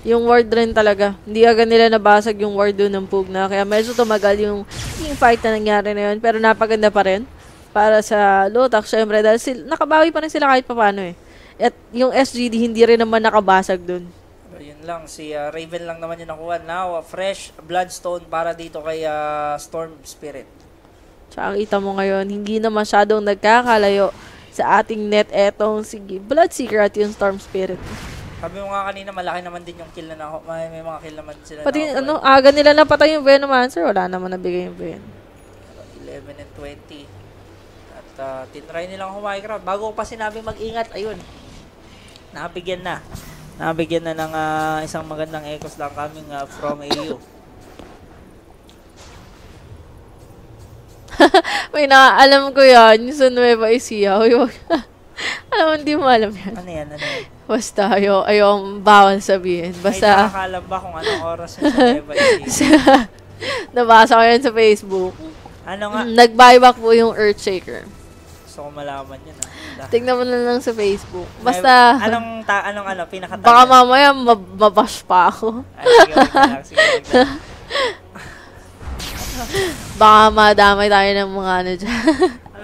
Yung ward rin talaga. Hindi agad nila nabasag yung ward doon ng Pugna. Kaya medyo tumagal yung, yung fight na nangyari na yun. Pero napaganda pa rin. Para sa Lotak, syempre. Dahil sila, nakabawi pa rin sila kahit papano eh. At yung SGD hindi rin naman nakabasag doon. Yun lang, si uh, Raven lang naman yung nakuha. Now, a fresh Bloodstone para dito kay uh, Storm Spirit. Tsaka kita mo ngayon, hindi na masyadong nagkakalayo sa ating net etong sige, Bloodseeker at yung Storm Spirit. Sabi mo nga kanina, malaki naman din yung kill na nakuha. May, may mga kill naman sila Pati nakuha. ano, aga nila napatay yung Venomancer, wala naman nabigay yung Ven. 11 and 20. At uh, tinry nilang crowd. Bago ko pa sinabi mag-ingat, ayun. Nabigyan na. Nabigyan na ng ah, isang magandang echoes lang coming ah, from AU. [laughs] May na, alam ko yan, yung sa Nueva Ecija. [laughs] Alam mo, hindi mo alam yan. Ano yan? Ano yan? Basta, ayo, ayo, bawal sabihin. May Basta, nakakalam ba kung anong oras Nueva [laughs] Ecija? nabasa ko yan sa Facebook. Ano nga? Nag-buyback po yung Earthshaker. Gusto ko malaman yun ah. Tignan mo na lang sa Facebook. May- Basta, Anong, ta- anong ano, pinakatagal? baka mamaya mab- mabash pa ako. Ay, sige, na lang. Sige, na. [laughs] Baka madamay tayo ng mga ano dyan.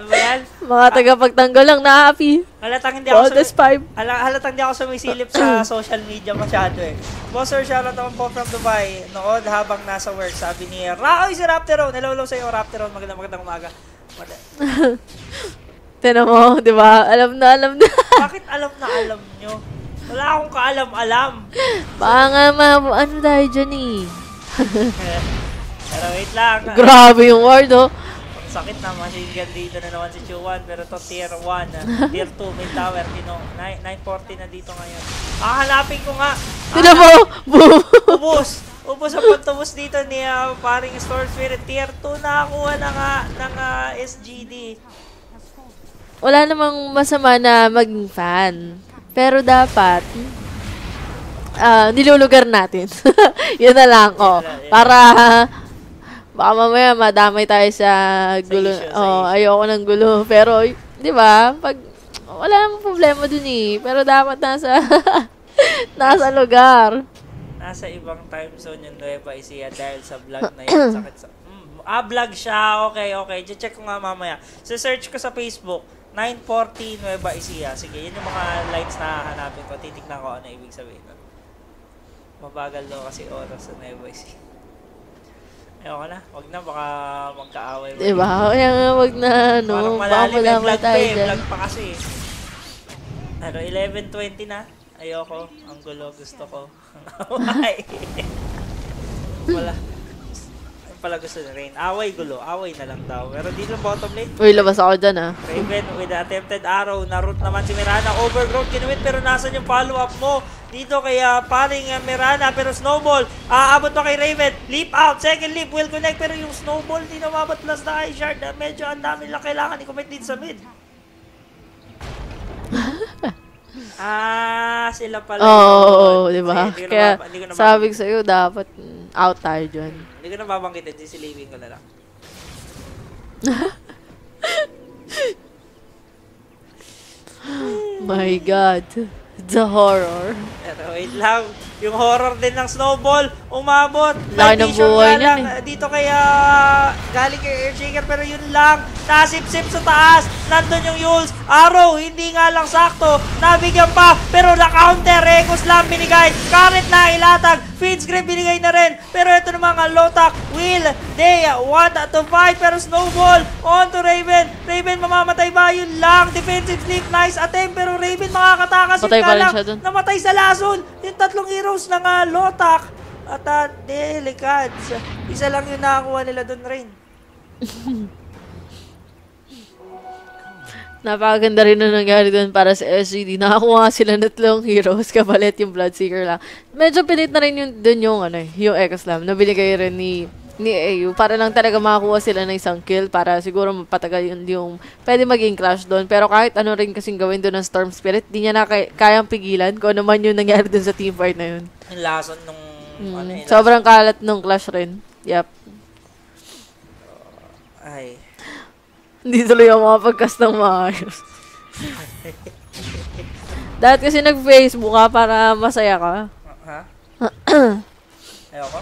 Yan? mga tagapagtanggol lang na happy. Halatang hindi ako sa... 5. Hala, halatang hindi ako sumisilip sa [clears throat] social media masyado eh. Boss sir, shoutout naman po from Dubai. Nood habang nasa work, sabi ni Raoy si Rapteron. Hello, hello sa'yo, Rapteron. Magandang magandang umaga. Wala- [laughs] Tinan mo, di ba? Alam na, alam na. Bakit alam na alam nyo? Wala akong kaalam-alam. Baka nga ma, ano tayo dyan eh. [laughs] Pero wait lang. Grabe yung word oh. Sakit na machine dito na naman si Chuan. Pero to tier 1. ah. [laughs] tier 2, main tower. Kino, 9, 940 na dito ngayon. Ah, hanapin ko nga. Tinan mo. Ubus! Ubus ang pagtubos dito ni ah, paring Storm Spirit. Tier 2 nakakuha ng, ah, ng ah, SGD. Wala namang masama na maging fan. Pero dapat, ah nilulugar natin. [laughs] Yun na lang, oh. Para, baka mamaya madamay tayo sa gulo. issue, sa oh, issue. ayoko ng gulo. Pero, di ba, pag, wala namang problema dun eh. Pero dapat nasa, [laughs] nasa lugar. Nasa ibang time zone yung Nueva Ecija dahil sa vlog na yun. [clears throat] Sakit sa... Mm, ah, vlog siya. Okay, okay. check ko nga mamaya. So, search ko sa Facebook. 940 Nueva Ecija. Sige, yun yung mga lines na hanapin ko. Titignan ko ano ibig sabihin. Mabagal daw kasi oras sa Nueva Ecija. Ayoko na. Wag na. Baka magkaaway. Di ba? Kaya nga, wag na, ano, Parang baka malalim. May madamay vlog pa eh. dyan. Vlog pa kasi eh. Ano, 11.20 na. Ayoko. Ang gulo. Gusto ko. Away. [laughs] Wala. Ang pala gusto ni Rain. Away gulo. Away na lang daw. Pero dito bottom lane. Uy, labas ako dyan ah. Raven with the attempted arrow. Naroot naman si Mirana. Overgrowth kinuwit pero nasan yung follow-up mo? Dito kay ah, paring ah, Mirana pero snowball. Aabot pa kay Raven. Leap out. Second leap. Will connect pero yung snowball di na mabot plus na kay Shard. Ah, medyo ang dami lang kailangan i-commit din sa mid. [laughs] ah, sila pala. Oo, yun. di ba? Na Kaya na sabi ko sa'yo, dapat out tayo dyan. Hindi ko na babanggitin. Sisilipin ko na lang. [laughs] My God. The horror. Pero wait lang, yung horror din ng snowball, umabot. Laki ng buhay lang, eh. Dito kaya galing kay Earthshaker pero yun lang, nasip-sip sa taas, nandun yung Yules, Arrow, hindi nga lang sakto, nabigyan pa, pero na-counter, Ekos lang binigay, Current na ilatag, Feeds Grip binigay na rin, pero ito naman ang Lotak, Will, they want to fight, pero Snowball, on to Raven, Raven mamamatay ba, yun lang, defensive sleep, nice attempt, pero Raven makakatakas, yun Lang, siya dun. namatay sa lason, yung tatlong heroes ng uh, Lotak, at uh, Delicads, isa lang yung nakakuha nila dun rin. [laughs] Napakaganda rin na nangyari doon para sa SGD. Nakakuha sila ng tatlong heroes, [laughs] kapalit yung Bloodseeker lang. Medyo pilit na rin yung, dun yung, ano, eh, yung X-Slam na binigay rin ni ni AU para lang talaga makakuha sila ng isang kill para siguro mapatagal yung, yung pwede maging clash doon. Pero kahit ano rin kasing gawin doon ng Storm Spirit, di niya na kay, kayang pigilan kung ano man yung nangyari doon sa team fight na yun. Yung lason nung Mm, ano yun. sobrang kalat nung clash rin. Yep. Ay. Hindi tuloy ako makapag-cast ng maayos. [laughs] Dahil kasi nag-Facebook ka para masaya ka. Ha? [clears throat] Ayoko.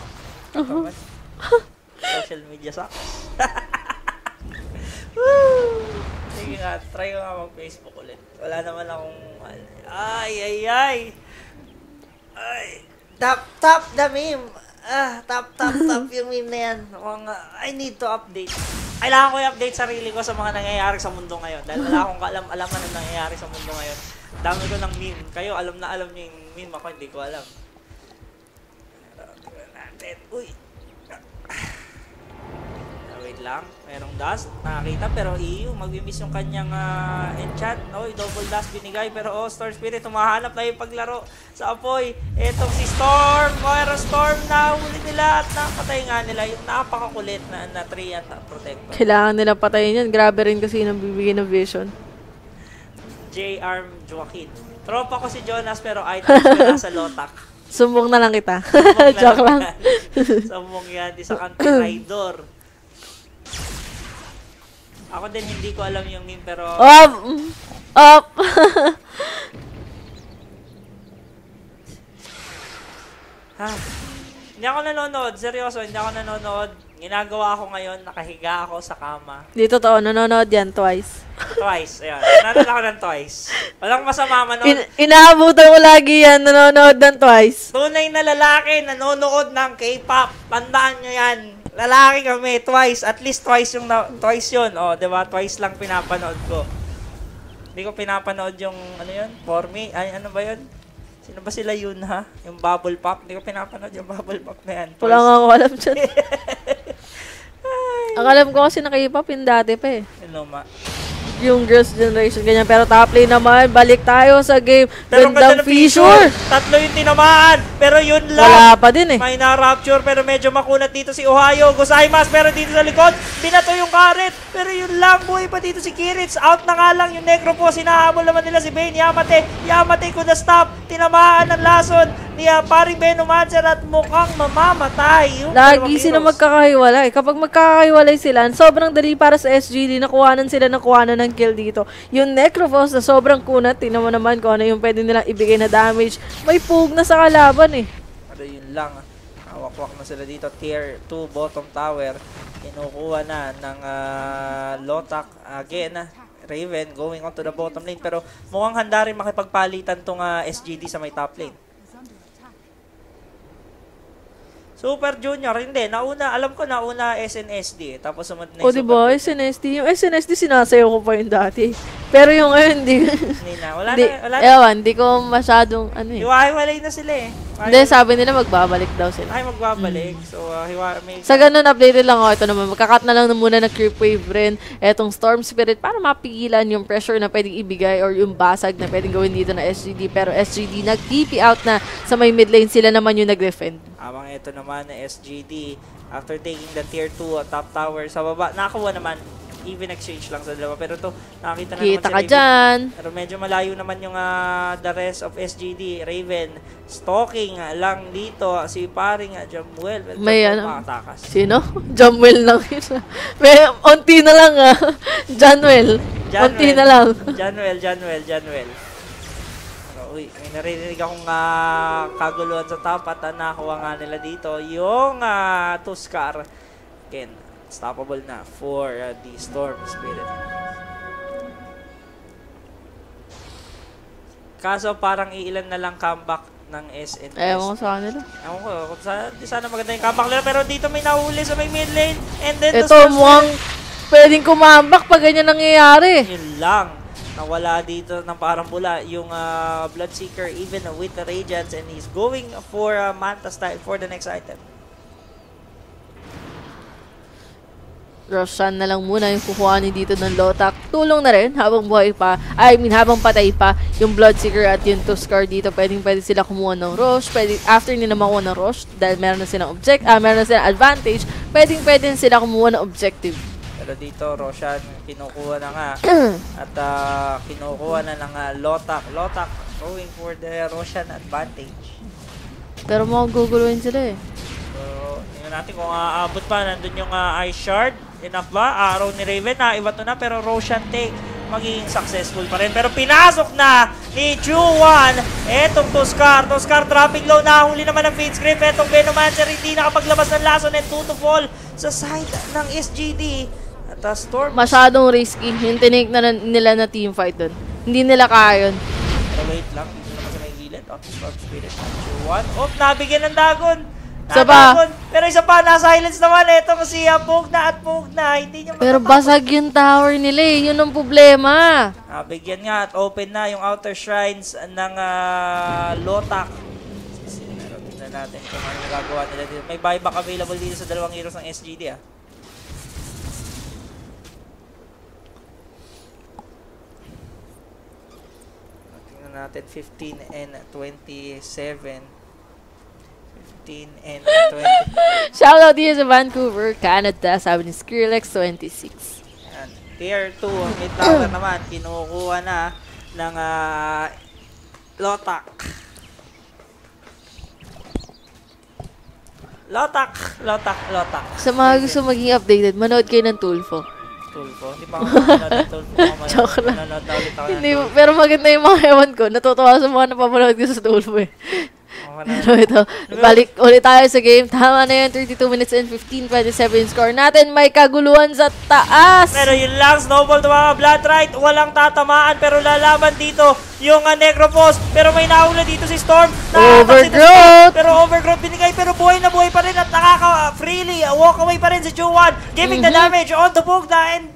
Kapag. Social media sucks. [laughs] Sige nga, try ko nga mag-Facebook ulit. Wala naman akong... Ay, ay, ay! Ay! Tap, tap the meme! Ah, tap, tap, tap [laughs] yung meme na yan. Nga, I need to update. Kailangan ko i-update sarili ko sa mga nangyayari sa mundo ngayon. Dahil wala akong kaalam-alam na nangyayari sa mundo ngayon. Dami ko ng meme. Kayo, alam na alam niyo yung meme. Ako, hindi ko alam. Natin. Uy! Lang. Merong dust, nakakita, pero EU, mag-miss yung kanyang ah, enchant. Oy, double dust binigay, pero oh, Star Spirit, tumahanap na yung paglaro sa apoy. Etong si Storm, Moira Storm, nahuli nila at napatay nga nila yung napakakulit na, na Treant at Protector. Kailangan nila patayin yan. Grabe rin kasi nang bibigay ng vision. J. Arm Joaquin. Tropa ko si Jonas, pero items ko nasa Lotak. [laughs] Sumbong na lang kita. Sumbong [laughs] na Joke lang. yan. Sumbong yan, isa kang traidor. Ako din hindi ko alam yung meme pero Up! Up! ha, [laughs] hindi ako nanonood, seryoso, hindi ako nanonood. Ginagawa ko ngayon, nakahiga ako sa kama. Di totoo, nanonood yan twice. Twice, ayun. Nanonood ako ng twice. Walang masama manood. In- inaabutan ko lagi yan, nanonood ng twice. Tunay na lalaki nanonood ng K-pop. Tandaan nyo yan. Lalaki kami, twice. At least twice yung na, twice yun. Oh, di ba? Twice lang pinapanood ko. Hindi ko pinapanood yung, ano yun? For me? Ay, ano ba yun? Sino ba sila yun, ha? Yung bubble pop? Hindi ko pinapanood yung bubble pop na yan. Wala Twice. nga ako alam dyan. [laughs] Ang alam ko kasi nakipop yung dati pa eh. Ano, ma? Yung Girls' Generation, ganyan. Pero top lane naman, balik tayo sa game. Pero ang ganda Gandang ng fissure! Tatlo yung tinamaan. Pero yun lang. Wala pa din eh. May na-rapture pero medyo makunat dito si Ohio. Gusaimas pero dito sa likod. Binato yung Karet. Pero yun lang. Buhay pa dito si Kirits. Out na nga lang yung Negro po. Sinahabol naman nila si Bane. Yamate. Yamate could stop. Tinamaan ng lason ni uh, paring Venomancer at mukhang mamamatay. Yung Lagi sila magkakahiwalay. Kapag magkakahiwalay sila, sobrang dali para sa SGD na kuhanan sila ng kuhanan ng kill dito. Yung Necrophos na sobrang kunat, tingnan mo naman kung ano yung pwede nilang ibigay na damage. May pug na sa kalaban eh. Pero yun lang. Hawak-wak na sila dito. Tier 2 bottom tower. Kinukuha na ng ah, Lotak. Again, ah, Raven going on to the bottom lane. Pero mukhang handa rin makipagpalitan tong ah, SGD sa may top lane. Super Junior, hindi. Nauna, alam ko nauna SNSD. Tapos sumunod na O yung diba, Super SNSD. Yung SNSD sinasayaw ko pa yung dati. Pero yung ngayon, [laughs] hindi. Hindi na. Wala Hindi, na. Wala na. ewan, hindi ko masyadong, ano eh. Hiwa-hiwalay na sila eh. Hindi, sabi nila magbabalik daw sila. Ay, magbabalik. So, uh, hiwa, may... Sa ganun, updated lang ako. Ito naman, magkakat na lang na muna ng creep wave rin. Etong Storm Spirit para mapigilan yung pressure na pwedeng ibigay or yung basag na pwedeng gawin dito na SGD. Pero SGD nag-TP out na sa may mid lane. Sila naman yung nag-defend. Habang ito naman na SGD, after taking the tier 2 at top tower sa baba, nakakuha naman even exchange lang sa dalawa. Pero to, nakakita na Kita naman ka si dyan. Pero medyo malayo naman yung ah, the rest of SGD. Raven, stalking ah, lang dito. Si paring uh, Jamuel. Well, May ano? makatakas. Sino? [laughs] Jamwell lang. [laughs] May, onti na lang ah. [laughs] Janwell. Onti na lang. Januel, Januel. Pero, uy, may naririnig akong ah, kaguluhan sa top at ah, nakuha nga nila dito yung uh, Tuskar. Again, stoppable na for ah, the Storm Spirit. Kaso parang iilan na lang comeback ng SNS. Ewan ko sa kanila. Ewan ko, sa, di sana maganda yung comeback nila. Pero dito may nahuli sa may mid lane. And then the Ito, Storm mukhang pwedeng kumambak pag ganyan nangyayari. yun lang nawala dito ng parang bula yung uh, Bloodseeker even with the Radiance and he's going for uh, Manta style for the next item. Roshan na lang muna yung kukuhanin dito ng Lotak. Tulong na rin habang buhay pa. I mean, habang patay pa yung Bloodseeker at yung Tuskar dito. Pwedeng pwede sila kumuha ng Rosh. Pwede, after nila makuha ng Rosh, dahil meron na silang object, ah, meron na silang advantage, pwedeng pwede sila kumuha ng objective. Pero dito Roshan kinukuha na nga [clears throat] at uh, kinukuha na ng uh, Lotak. Lotak going for the Roshan advantage. Pero mga guguluhin sila eh. So, tingnan natin kung aabot pa. Nandun yung uh, Ice Shard. Enough ba? Araw ni Raven na iba to na pero Roshan take magiging successful pa rin. Pero pinasok na ni Juwan. Etong Tuskar. Tuskar dropping low. Nahuli naman ng Fate Script. Etong Venomancer hindi nakapaglabas ng lason and 2 to fall sa side ng SGD. At uh, Storm. Masyadong risky. Yung tinake na na- nila na teamfight doon. Hindi nila kaya yun. Pero wait lang. Dito naman sa may gilid. Oh, Storm Spirit Juwan. Oh, nabigyan ng Dagon. Isa pa. Pero isa pa, na-silence naman. Ito kasi uh, ah, pog na at pog na. Hindi niya Pero basag yung tower nila eh. Yun ang problema. Ah, bigyan nga at open na yung outer shrines ng uh, Lotak. Tingnan natin kung ano nagagawa nila dito. May buyback available dito sa dalawang heroes ng SGD ah. Tingnan natin 15 and 27. 15 and 20. Shoutout din sa Vancouver, Canada, sabi ni Skrillex26. Yan. Tier 2, mid tower naman, kinukuha na ng ah, Lotak. Lotak, Lotak, Lotak. Sa mga gusto maging updated, manood kayo ng Tulfo. Tulfo. Hindi pa ako nanonood ng Tulfo. [laughs] Joke lang. Hindi, pero maganda yung mga ewan ko. Natutuwa sa mga napapanood ko sa Tulfo eh. Pero [laughs] ito, balik ulit tayo sa game. Tama na yun, 32 minutes and 15, 27 yung score natin. May kaguluhan sa taas! Pero yun lang, snowball to mga blood right. Walang tatamaan pero lalaban dito yung uh, Necropos. Pero may nauna dito si Storm. Si Overgrowth! Pero overgrowth binigay pero buhay na buhay pa rin at nakaka-freely walk away pa rin si Juwan. Giving the Mhm. damage on the Bugda and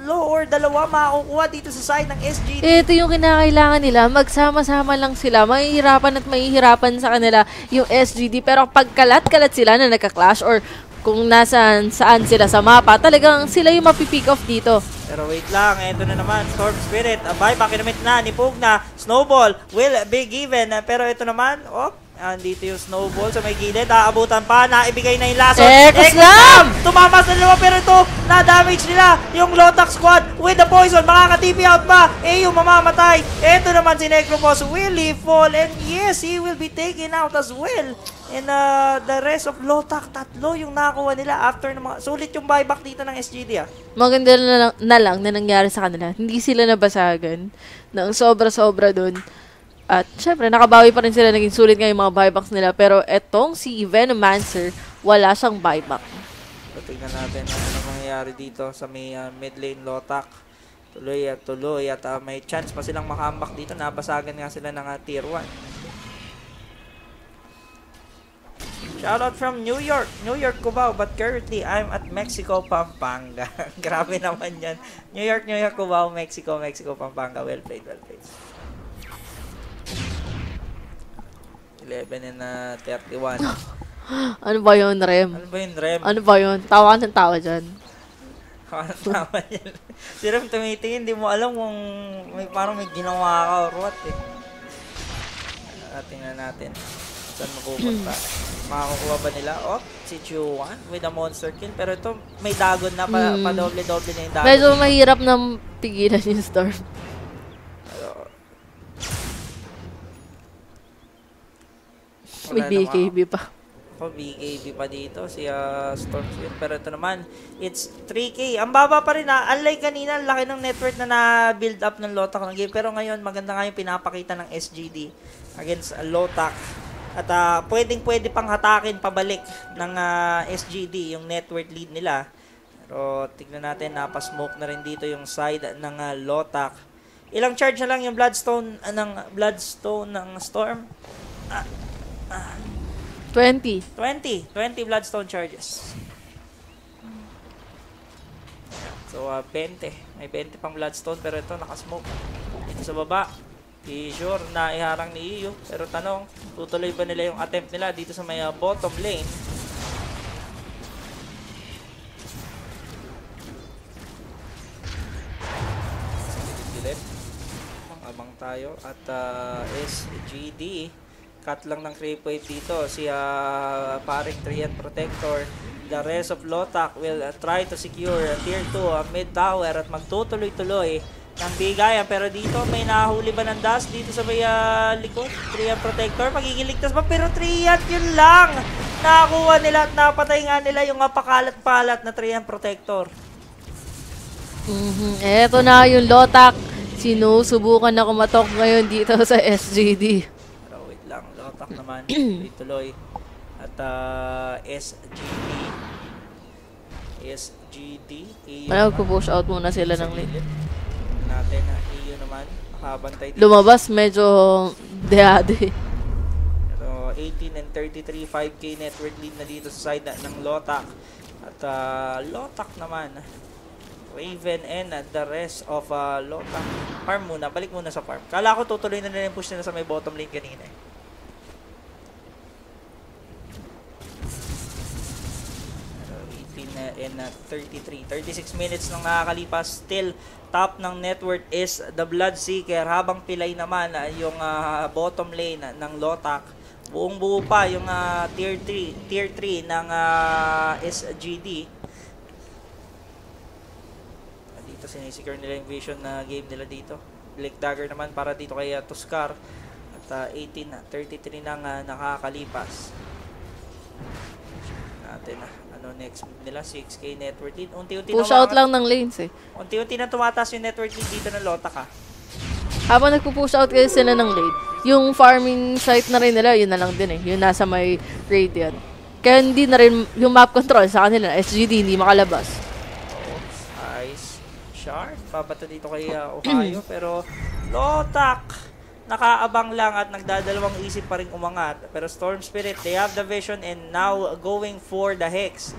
tatlo or dalawa makukuha dito sa side ng SGD. Ito yung kinakailangan nila. Magsama-sama lang sila. Mahihirapan at mahihirapan sa kanila yung SGD. Pero pag kalat-kalat sila na nagka-clash or kung nasaan saan sila sa mapa, talagang sila yung mapipick off dito. Pero wait lang, eto na naman, Storm Spirit, abay, pakinamit na, ni Pugna, Snowball, will be given. Pero ito naman, oh, andito yung Snowball sa may gilid, aabutan pa, naibigay na yung lason. Echo Slam! Slam! Tumama sa dalawa, pero ito, na-damage nila yung Lotak Squad with the poison, makaka-TP out pa, eh yung mamamatay. Eto naman si Necropos, will he fall? And yes, he will be taken out as well. And uh, the rest of Lotak, tatlo yung nakakuha nila after ng mga, sulit yung buyback dito ng SGD ah. Maganda na lang, na lang na nangyari sa kanila. Hindi sila nabasagan ng sobra-sobra dun. At syempre, nakabawi pa rin sila. Naging sulit nga yung mga buybacks nila. Pero etong si Venomancer, wala siyang buyback. So, tignan natin ano na mangyayari dito sa may uh, mid lane Lotak. Tuloy at tuloy at uh, may chance pa silang makambak dito. Nabasagan nga sila ng uh, tier 1. Shoutout from New York, New York Cubao, but currently I'm at Mexico, Pampanga. [laughs] Grabe naman yan. New York, New York Cubao, Mexico, Mexico, Pampanga. Well played, well played. 11 and uh, 31. [gasps] Ano ba yun, Rem? ano ba yun, Rem? Ano ba yun? Tawa ng tawa dyan. Parang tama yan. si Rem tumitingin, hindi mo alam kung may, parang may ginawa ka or what eh. Uh, tingnan natin. Saan mapupunta. Makakukuha ba nila? Oh, si Chuan with a monster kill. Pero ito, may dagon na. Pa, Hmm. pa doble-doble na yung dagon. Medyo mahirap na pigilan yung storm. May BKB pa. Ako, BKB pa dito, si uh, Stormsphere. Pero ito naman, it's 3K. Ang baba pa rin ha. Unlike kanina, laki ng network na na-build up ng Lotak ng game. Pero ngayon, maganda nga yung pinapakita ng SGD against uh, Lotak. At uh, pwedeng pwede pang hatakin pabalik ng uh, SGD yung network lead nila. Pero tignan natin, napasmoke na rin dito yung side ng uh, Lotak. Ilang charge na lang yung Bloodstone uh, ng Bloodstone ng Storm? 20. 20. 20 Bloodstone charges. So, uh, 20. May 20 pang Bloodstone pero ito nakasmoke. Dito sa baba. Di sure na iharang ni Iyo. Pero tanong, tutuloy ba nila yung attempt nila dito sa may uh, bottom lane? Abang tayo. At uh, SGD. Cut lang ng creep wave dito. Si uh, paring Trian Protector. The rest of Lotak will uh, try to secure uh, tier 2 uh, mid tower at magtutuloy-tuloy ng bigayan. Pero dito may nahuli ba ng dust dito sa may uh, likod? Trian Protector. Magiging ligtas ba? Pero Trian yun lang! Nakakuha nila at napatay nga nila yung pakalat-palat na Trian Protector. Mhm. Eto na yung Lotak. Sinusubukan na kumatok ngayon dito sa SGD. Lotak naman. [clears throat] Tuloy-tuloy. At uh, SGD. SGD. EU Ano, naman. push out muna sila ng gilid. Natin na EU naman. Nakabantay dito. Lumabas, medyo deade. Pero 18 and 33, 5k network lead na dito sa side ng Lotak. At uh, Lotak naman. Raven and uh, the rest of uh, Lotak. Farm muna. Balik muna sa farm. Kala ko tutuloy na nila yung push nila sa may bottom lane kanina eh. Pero 18 na and uh, 33. 36 minutes nang nakakalipas. Still, top ng network is the Bloodseeker habang pilay naman uh, yung uh, bottom lane uh, ng Lotak. Buong buo pa yung uh, tier 3 tier 3 ng uh, SGD. Uh, dito sinisecure nila yung vision na game nila dito. Black Dagger naman para dito kay uh, Tuskar. At uh, 18 na, 33 nang uh, nakakalipas. Natin na. Ano next move nila? 6k network lead. Unti-unti Push na out lang ng lanes eh. Unti-unti na tumataas yung network lead dito ng Lota ka. Habang nagpo-push out kayo sila ng lane, yung farming site na rin nila, yun na lang din eh. Yung nasa may radiant. Kaya hindi na rin yung map control sa kanila, SGD, hindi makalabas. Nice. Sharp. Babato dito kay uh, Ohio. [clears throat] pero Lotak nakaabang lang at nagdadalawang isip pa rin umangat. Pero Storm Spirit, they have the vision and now going for the Hex.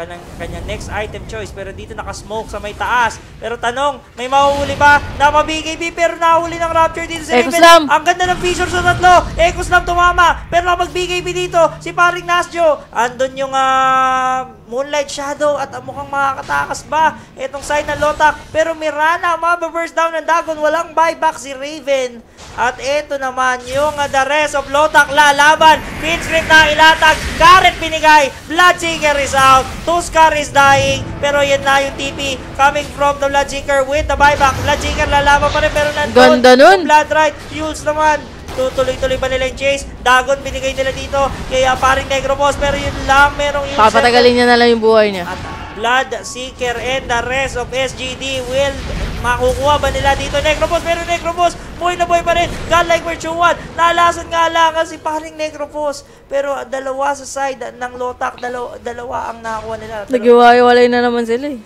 Kanyang, kanyang next item choice. Pero dito nakasmoke sa may taas. Pero tanong, may mahuhuli ba na mabigay Pero nahuli ng Rapture dito si Echo. Slam! Ang ganda ng fissure sa tatlo. Echo Slam tumama. Pero nakapagbigay dito si paring Nasjo. Andun yung uh, Moonlight Shadow at uh, mukhang makakatakas ba itong side ng Lotak. Pero Mirana, mababurst down ng Dagon. Walang buyback si Raven. At ito naman yung uh, the rest of Lotak lalaban. Finscript na ilatag. Garrett binigay. Bloodseeker is out. Tuskar is dying. Pero yan na yung TP coming from the Bloodseeker with the buyback. Bloodseeker lalaban pa rin pero nandun. Ganda nun. Blood right. Yules naman. Tutuloy-tuloy ba nila yung chase? Dagon binigay nila dito. Kaya paring Negro Boss. Pero yun lang. Merong yung Papatagalin niya na lang yung buhay niya. at Blood Seeker and the rest of SGD will makukuha ba nila dito Necropos pero Necropos buhay na buhay pa rin godlike virtue 1 nalasan nga lang kasi paring Necropos pero dalawa sa side ng Lotak dalawa, dalawa ang nakakuha nila pero, Naghiwalay na naman sila eh.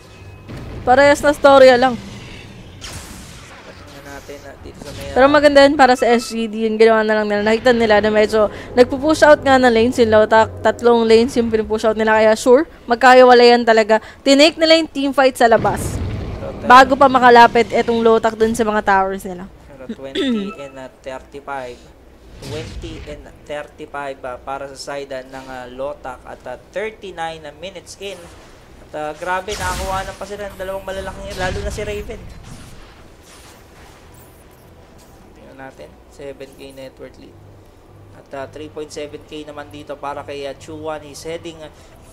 Parehas na storya lang. Pero maganda yun para sa SGD, yung ginawa na lang nila. Nakita nila na medyo nagpo-push out nga ng lanes sila. Ta- tatlong lanes yung pinupush out nila. Kaya sure, magkaiwalayan talaga. Tinake nila yung team fight sa labas. Bago pa makalapit etong lotak dun sa mga towers nila. Pero 20 and uh, 35. 20 and 35 uh, para sa side ng uh, Lotak at uh, 39 na minutes in. At uh, grabe, nakakuha na pa sila ng dalawang malalaking, lalo na si Raven. Tingnan natin, 7k network lead. At uh, 3.7k naman dito para kay uh, Chuan. He's heading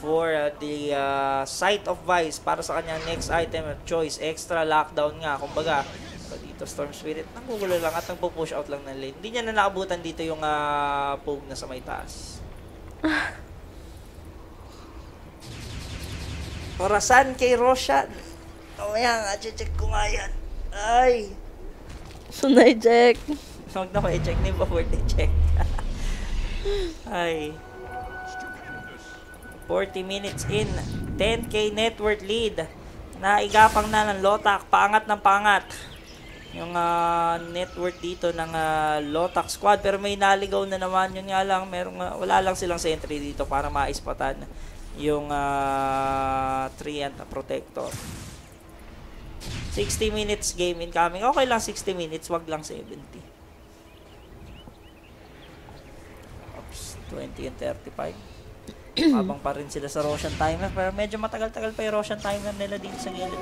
for uh, the uh, Sight of Vice para sa kanyang next item of choice. Extra lockdown nga, kumbaga. Dito Storm Spirit, nanggugulo lang at nagpo-push out lang ng lane. Hindi niya na naabutan dito yung uh, pogue na sa may taas. [laughs] Orasan kay Roshan. Mamaya nga, check ko nga yan. Ay! Sunay Jack. Huwag na i-check ni forward i-check. Ay. 40 minutes in. 10k network lead. Naigapang na ng Lotak. Paangat ng paangat. Yung uh, network dito ng uh, Lotak squad. Pero may naligaw na naman. Yun nga lang, merong, uh, wala lang silang sentry dito para maispatan yung uh, Treant na protector. 60 minutes game incoming. Okay lang 60 minutes, wag lang 70. Oops, 20 and 35. [clears throat] Habang pa rin sila sa Roshan timer, pero medyo matagal-tagal pa yung Roshan timer nila dito sa gilid.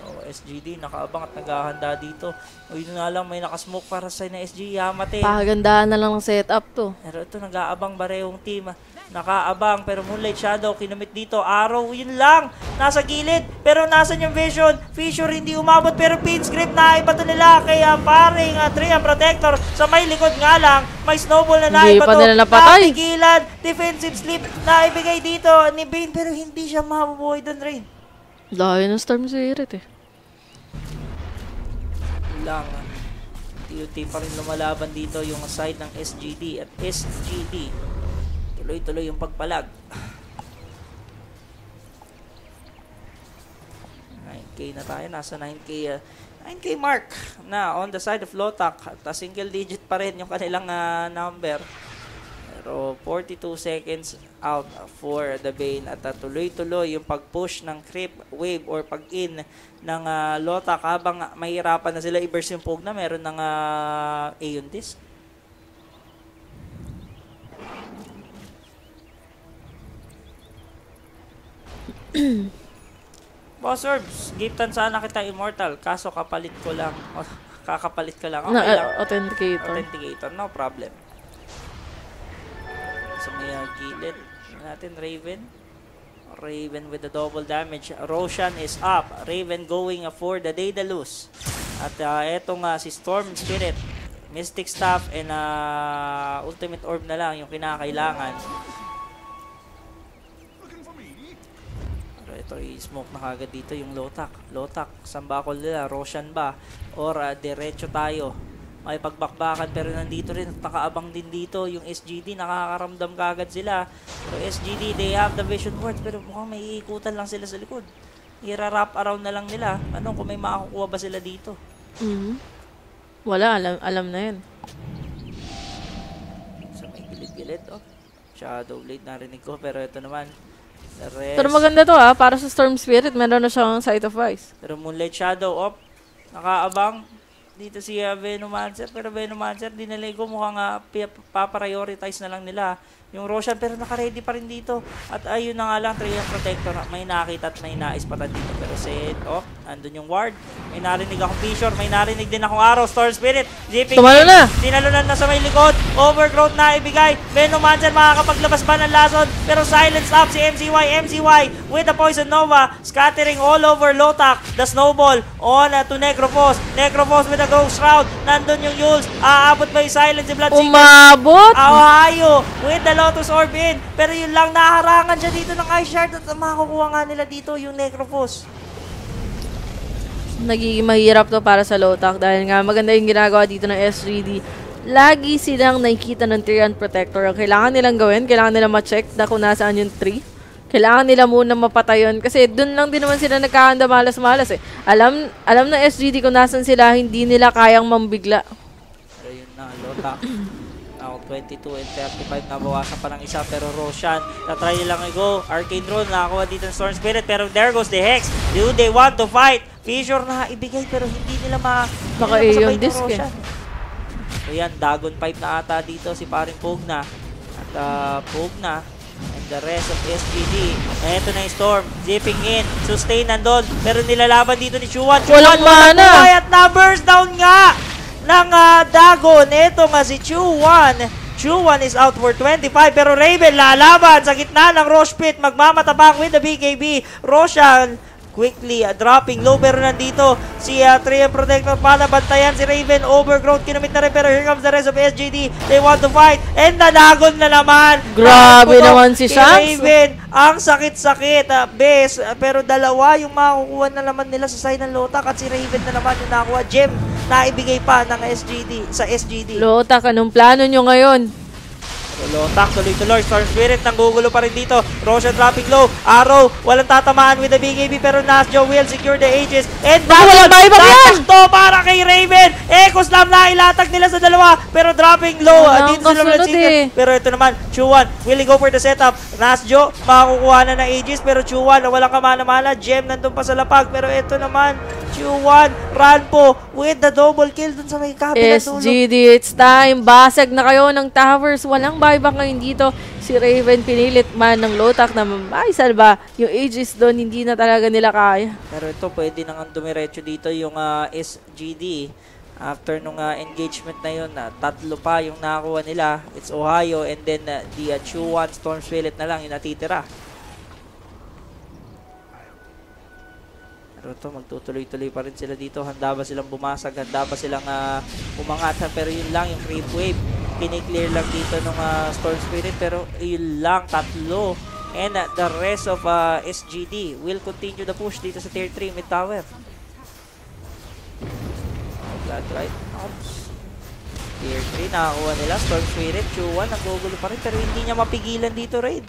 Oh, SGD, nakaabang at naghahanda dito. Yun nga lang, may nakasmoke para sa na SG Yamate. Pakagandaan na lang ng setup to. Pero ito, nag-aabang barehong team. Nakaabang, pero Moonlight Shadow, kinumit dito. Arrow, yun lang. Nasa gilid, pero nasan yung vision? Fissure, hindi umabot, pero pin script na iba to nila. Kaya paring uh, Trian Protector, sa may likod nga lang, may snowball na naiba pa to. Napigilan, defensive sleep na ibigay dito ni Bane, pero hindi siya mabubuhay doon rin. Layo ng Storm Spirit eh. lang. TUT pa rin lumalaban dito yung side ng SGD at SGD. Tuloy-tuloy yung pagpalag. 9k na tayo. Nasa 9k, uh, 9k mark na on the side of Lotak. At uh, single digit pa rin yung kanilang uh, number. Pero 42 seconds out for the Bane at uh, tuloy-tuloy yung pag-push ng creep wave or pag-in ng uh, Lotak habang mahirapan na sila i-burst yung poke na meron ng uh, Aeon Disc. [clears throat] Boss Orbs, giftan sana kita immortal, kaso kapalit ko lang. O, [laughs] kakapalit ka lang. Okay Na, lang. authenticator. Authenticator, no problem. Sa may uh, gilid natin, Raven. Raven with the double damage. Roshan is up. Raven going for the Daedalus. At uh, etong uh, si Storm Spirit, Mystic Staff, and uh, Ultimate Orb na lang yung kinakailangan. Ito, i-smoke na kagad dito yung Lotak. Lotak, saan ba ako nila? Roshan ba? Or uh, diretso tayo? May pagbakbakan pero nandito rin, nakaabang din dito yung SGD, nakakaramdam kagad sila. Pero SGD, they have the vision board pero mukhang may iikutan lang sila sa likod. Ira-wrap around na lang nila. Ano kung may makakukuha ba sila dito? Mhm. Wala, alam, alam na yan. Sa may gilid-gilid, oh. Shadow Blade narinig ko pero ito naman, rest. Pero maganda to ah, para sa Storm Spirit, meron na siyang Sight of Ice. Pero Moonlight Shadow, op. Nakaabang. Dito si uh, Venomancer. Pero Venomancer, dinalay ko mukhang uh, paprioritize na lang nila yung Roshan. Pero naka-ready pa rin dito. At ayun na nga lang, Triumph Protector. May nakita at may nais pa dito. Pero set, oh, andun yung ward. May narinig akong Fissure. May narinig din akong Arrow. Storm Spirit. Zipping Tumalo na! Tinalunan na sa may likod. Overgrowth na ibigay. Venomancer makakapaglabas ba ng lason. Pero silence up si MCY. MCY with the Poison Nova. Scattering all over Lotak. The Snowball on uh, to Necrophos. Necrophos with the Ghost Shroud. Nandun yung Yules. Aabot ba yung silence si Bloodseeker? Umabot! Awayo with the Lotus Orb in. Pero yun lang, naharangan siya dito ng Ice Shard at makukuha nga nila dito yung Necrophos. Nagiging mahirap to para sa Lotak dahil nga maganda yung ginagawa dito ng S3D. Lagi silang nakikita ng Tyrion Protector. Ang kailangan nilang gawin, kailangan nila ma-check na kung nasaan yung tree. Kailangan nila muna mapatay yun. Kasi dun lang din naman sila nagkahanda malas-malas eh. Alam, alam ng SGD kung nasan sila, hindi nila kayang mambigla. Pero yun na, Lotak. Now, 22 and 35, nabawasan pa ng isa. Pero Roshan, na-try nilang i-go. Arcane Roll, nakakuha dito ng Storm Spirit. Pero there goes the Hex. Do they want to fight? Fissure na ibigay pero hindi nila ma... Baka yung disc eh. So yan, Dragon Pipe na ata dito si paring Pugna. At uh, Pugna and the rest of SGD. Ito na yung Storm. Zipping in. Sustain nandun. Pero nilalaban dito ni Chuan. Chuan Walang mana. At na-burst down nga ng uh, Dagon. Ito nga si Chuan. Chuan is out for 25 pero Raven lalaban sa gitna ng Roche Pit. Magmamatabang with the BKB. Roshan quickly uh, dropping low pero nandito si uh, Protector para bantayan si Raven overgrowth kinamit na rin pero here comes the rest of SGD they want to fight and nadagon na naman Grabe Nakaputok naman si Shanks. Raven ang sakit-sakit uh, best uh, pero dalawa yung makukuha na naman nila sa side ng Lotak at si Raven na naman yung nakuha gem na ibigay pa ng SGD sa SGD Lotak, anong plano nyo ngayon? Lotak, tuloy-tuloy. Storm Spirit, nanggugulo pa rin dito. Roshan dropping low. Arrow, walang tatamaan with the BKB pero Nasjo will secure the ages. And Baka walang buyback yan! Tatakto para kay Raven. Echo Slam na ilatag nila sa dalawa. Pero dropping low. Walang Ah, dito sila kasunod Bloodseeker. eh. Pero ito naman, Chuan, willing go for the setup. Nasjo, makakukuha na ng ages. Pero Chuan, walang kamana-mana. Gem, nandun pa sa lapag. Pero ito naman, Chuan, Ranpo with the double kill dun sa may kabilang dulo. SGD, it's time. Basag na kayo ng towers. Walang buyback ngayon dito. Si Raven pinilit man ng Lotak na ay salba. Yung Aegis doon, hindi na talaga nila kaya. Pero ito, pwede nang dumiretso dito yung ah, SGD. After nung ah, engagement na yun, na tatlo pa yung nakakuha nila. It's Ohio and then ah, the uh, Chuan Storm Spirit na lang yung natitira. Pero ito, magtutuloy-tuloy pa rin sila dito. Handa ba silang bumasag? Handa ba silang uh, umangat? Pero yun lang, yung creep wave. Kiniklear lang dito ng ah, Storm Spirit. Pero yun lang, tatlo. And ah, the rest of ah, SGD will continue the push dito sa Tier 3 mid tower. Flat right. Ops. Tier 3, nakakuha nila. Storm Spirit, Chuan, nanggugulo pa rin. Pero hindi niya mapigilan dito, Raid.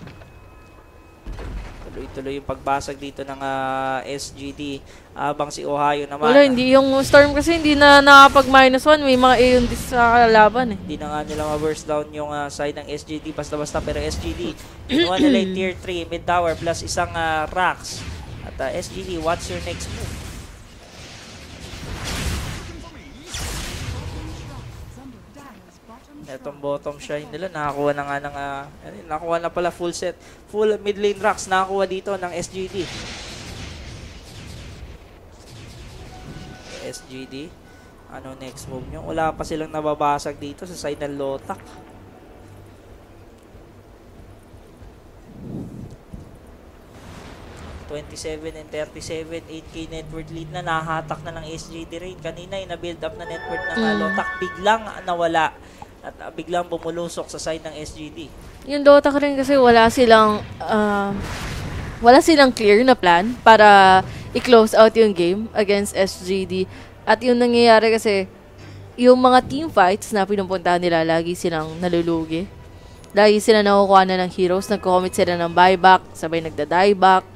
Tuloy-tuloy yung pagbasag dito ng ah, SGD. Habang si Ohio naman. Wala, hindi yung Storm kasi hindi na nakapag minus one. May mga Aeon Disc sa kalaban eh. Hindi na nga nila ma-burst down yung ah, side ng SGD basta-basta pero SGD kinuha nila yung tier 3 mid tower plus isang ah, racks at ah, SGD what's your next move? Etong bottom shrine nila, nakakuha na nga ng, yun, nakakuha na pala full set. Full mid lane rocks, nakakuha dito ng SGD. SGD. Ano next move nyo? Wala pa silang nababasag dito sa side ng Lotak. ...27 and 37, 8k network lead na, nahatak na ng SGD Rain. Kanina yung na-build up na network ng uh, Mm. Lotak, biglang nawala. At ah, biglang bumulusok sa side ng SGD. Yung Dota rin kasi wala silang ah, wala silang clear na plan para i-close out yung game against SGD. At yung nangyayari kasi yung mga team fights na pinupuntahan nila, lagi silang nalulugi. Lagi sila nakukuha na ng heroes, nagko-commit sila ng buyback, sabay nagda-dieback.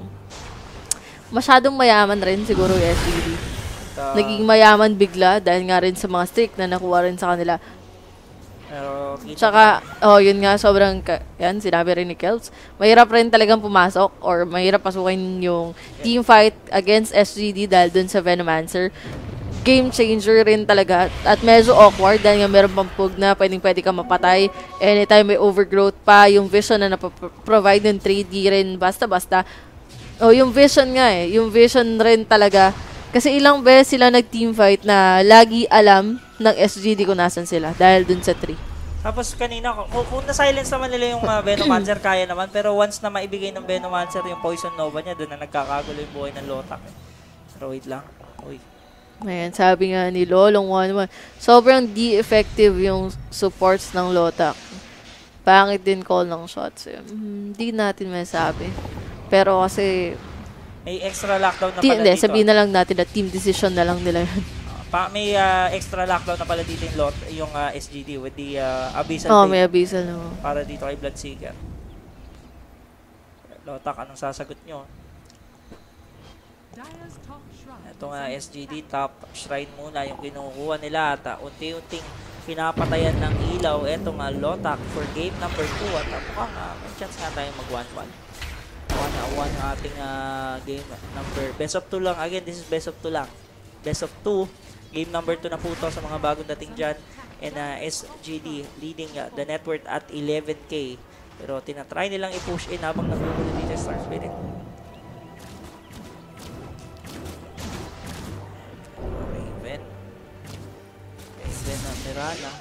Masyadong mayaman rin siguro yung SGD. At, ah, Naging mayaman bigla dahil nga rin sa mga streak na nakuha rin sa kanila. Pero Tsaka, oh, yun nga, sobrang, ka- yan, sinabi rin ni Kelps, mahirap rin talagang pumasok or mahirap pasukin yung team fight against SGD dahil dun sa Venomancer. Game changer rin talaga at medyo awkward dahil nga meron pang pug na pwedeng pwede ka mapatay anytime may overgrowth pa, yung vision na napaprovide ng 3D rin, basta-basta. Oh, yung vision nga eh, yung vision rin talaga. Kasi ilang beses sila nag-team fight na lagi alam ng SGD kung nasan sila dahil dun sa 3. Tapos kanina, kung, kung na-silence naman nila yung uh, Venomancer, [clears throat] kaya naman. Pero once na maibigay ng Venomancer yung Poison Nova niya, doon na nagkakagulo yung buhay ng Lotak. Eh. Pero wait lang. Uy. Ayan, sabi nga ni Lolong 11, sobrang di-effective yung supports ng Lotak. Pangit din call ng shots. Eh. Hindi natin masabi. Pero kasi, May extra lockdown na pala hindi, dito. sabihin na lang natin na team decision na lang nila yun. Ah, pa, may ah, extra lockdown na pala dito yung, lot, yung ah, SGD with the uh, Abyssal Oo, oh, Blade may abyssal na. para dito kay Bloodseeker. Lotak, anong sasagot nyo? Ito nga SGD top shrine muna yung kinukuha nila at uh, unti-unting pinapatayan ng ilaw. Ito nga Lotak for game number 2 at uh, mukhang uh, may chance nga tayong mag 1-1. 1-1 yung ating uh, game number. Best of 2 lang. Again, this is best of 2 lang. Best of 2. Game number 2 na po to sa mga bagong dating dyan. And uh, SGD leading uh, the net worth at 11k. Pero tinatry nilang i-push in habang nagugulo dito Star Spirit. Raven. Raven na Mirana.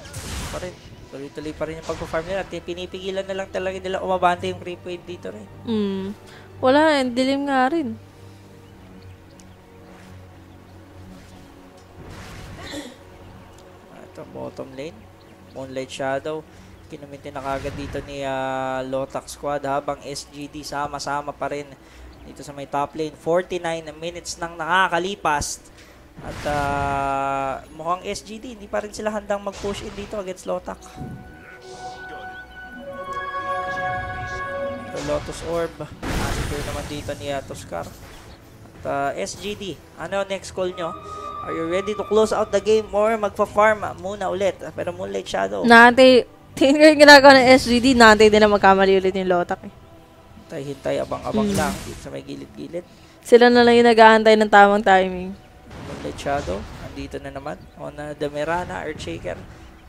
Pa rin. Tuloy-tuloy pa rin yung pag-farm nila. At pinipigilan na lang talaga nila umabante yung creep wave dito rin. Hmm. Wala, eh, dilim nga rin. Ah, Ito, bottom lane. Moonlight Shadow. Kinuminti na kagad dito ni ah, Lotak Squad habang SGD sama-sama pa rin dito sa may top lane. 49 minutes nang nakakalipas. At ah, mukhang SGD, hindi pa rin sila handang mag-push in dito against Lotak. Ito, Lotus Orb. Secure naman dito ni uh, Toscar. At ah, SGD, ano next call nyo? Are you ready to close out the game or magpa-farm muna ulit? Pero Moonlight Shadow, Nante, tingin ko yung ginagawa ng SGD, nante din na magkamali ulit yung Lotak. Eh. hintay-hintay, abang-abang Mm. lang sa may gilid-gilid. Sila na lang yung nag-aantay ng tamang timing. Shadow, andito na naman. On uh, the Merana, Earthshaker,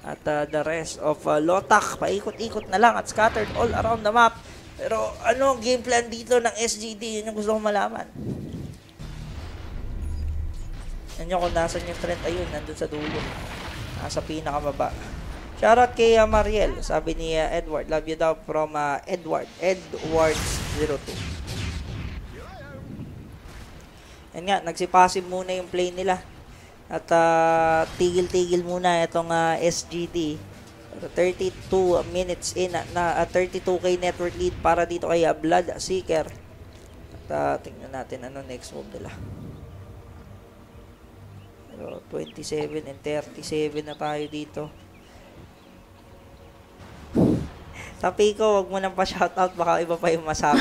at uh, the rest of uh, Lotak, paikot-ikot na lang at scattered all around the map. Pero ano ang game plan dito ng SGD? Yun yung gusto kong malaman. Yan yung kung nasan yung trend. Ayun, nandun sa dulo. Nasa pinakababa. Shoutout kay uh, Mariel. Sabi ni uh, Edward. Love you daw from uh, Edward. Edwards02. Yan nga, nagsipasib muna yung play nila. At ah, tigil-tigil muna itong ah, SGD. Pero 32 minutes in na, na ah, 32k network lead para dito kay ah, Blood Seeker. At ah, tingnan natin ano next move nila. Pero 27 and 37 na tayo dito. [laughs] Tapi ko, wag mo nang pa-shoutout. Baka iba pa yung masabi.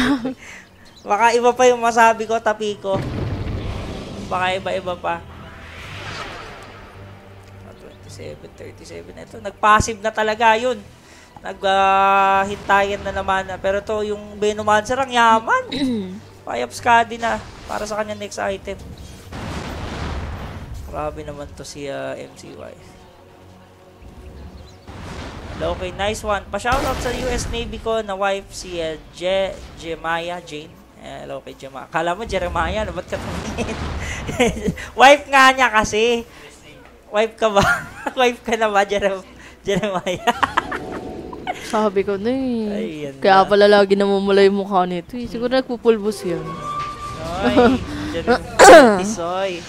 [laughs] Baka iba pa yung masabi ko, tapi ko. Baka iba-iba pa. Ah, 27, 37 na ito. Nag-passive na talaga yun. Nag-hintayan na naman. Pero to yung Venomancer, ang yaman. [clears throat] Payap Skadi na para sa kanya next item. Grabe naman to si ah, MCY. Okay, nice one. Pa-shoutout sa US Navy ko na wife si uh, Je Jemaya Jane. Eh, hello kay Jemaya. Kala mo Jeremiah, ano ba't ka tumingin? [laughs] wife nga niya kasi. Wife ka ba? [laughs] wife ka na ba, Jerem Jeremiah? [laughs] Sabi ko na eh. Ay, Kaya na. pala lagi namumula yung mukha nito eh. Siguro nagpupulbos yan. Ay, Jerem Tisoy.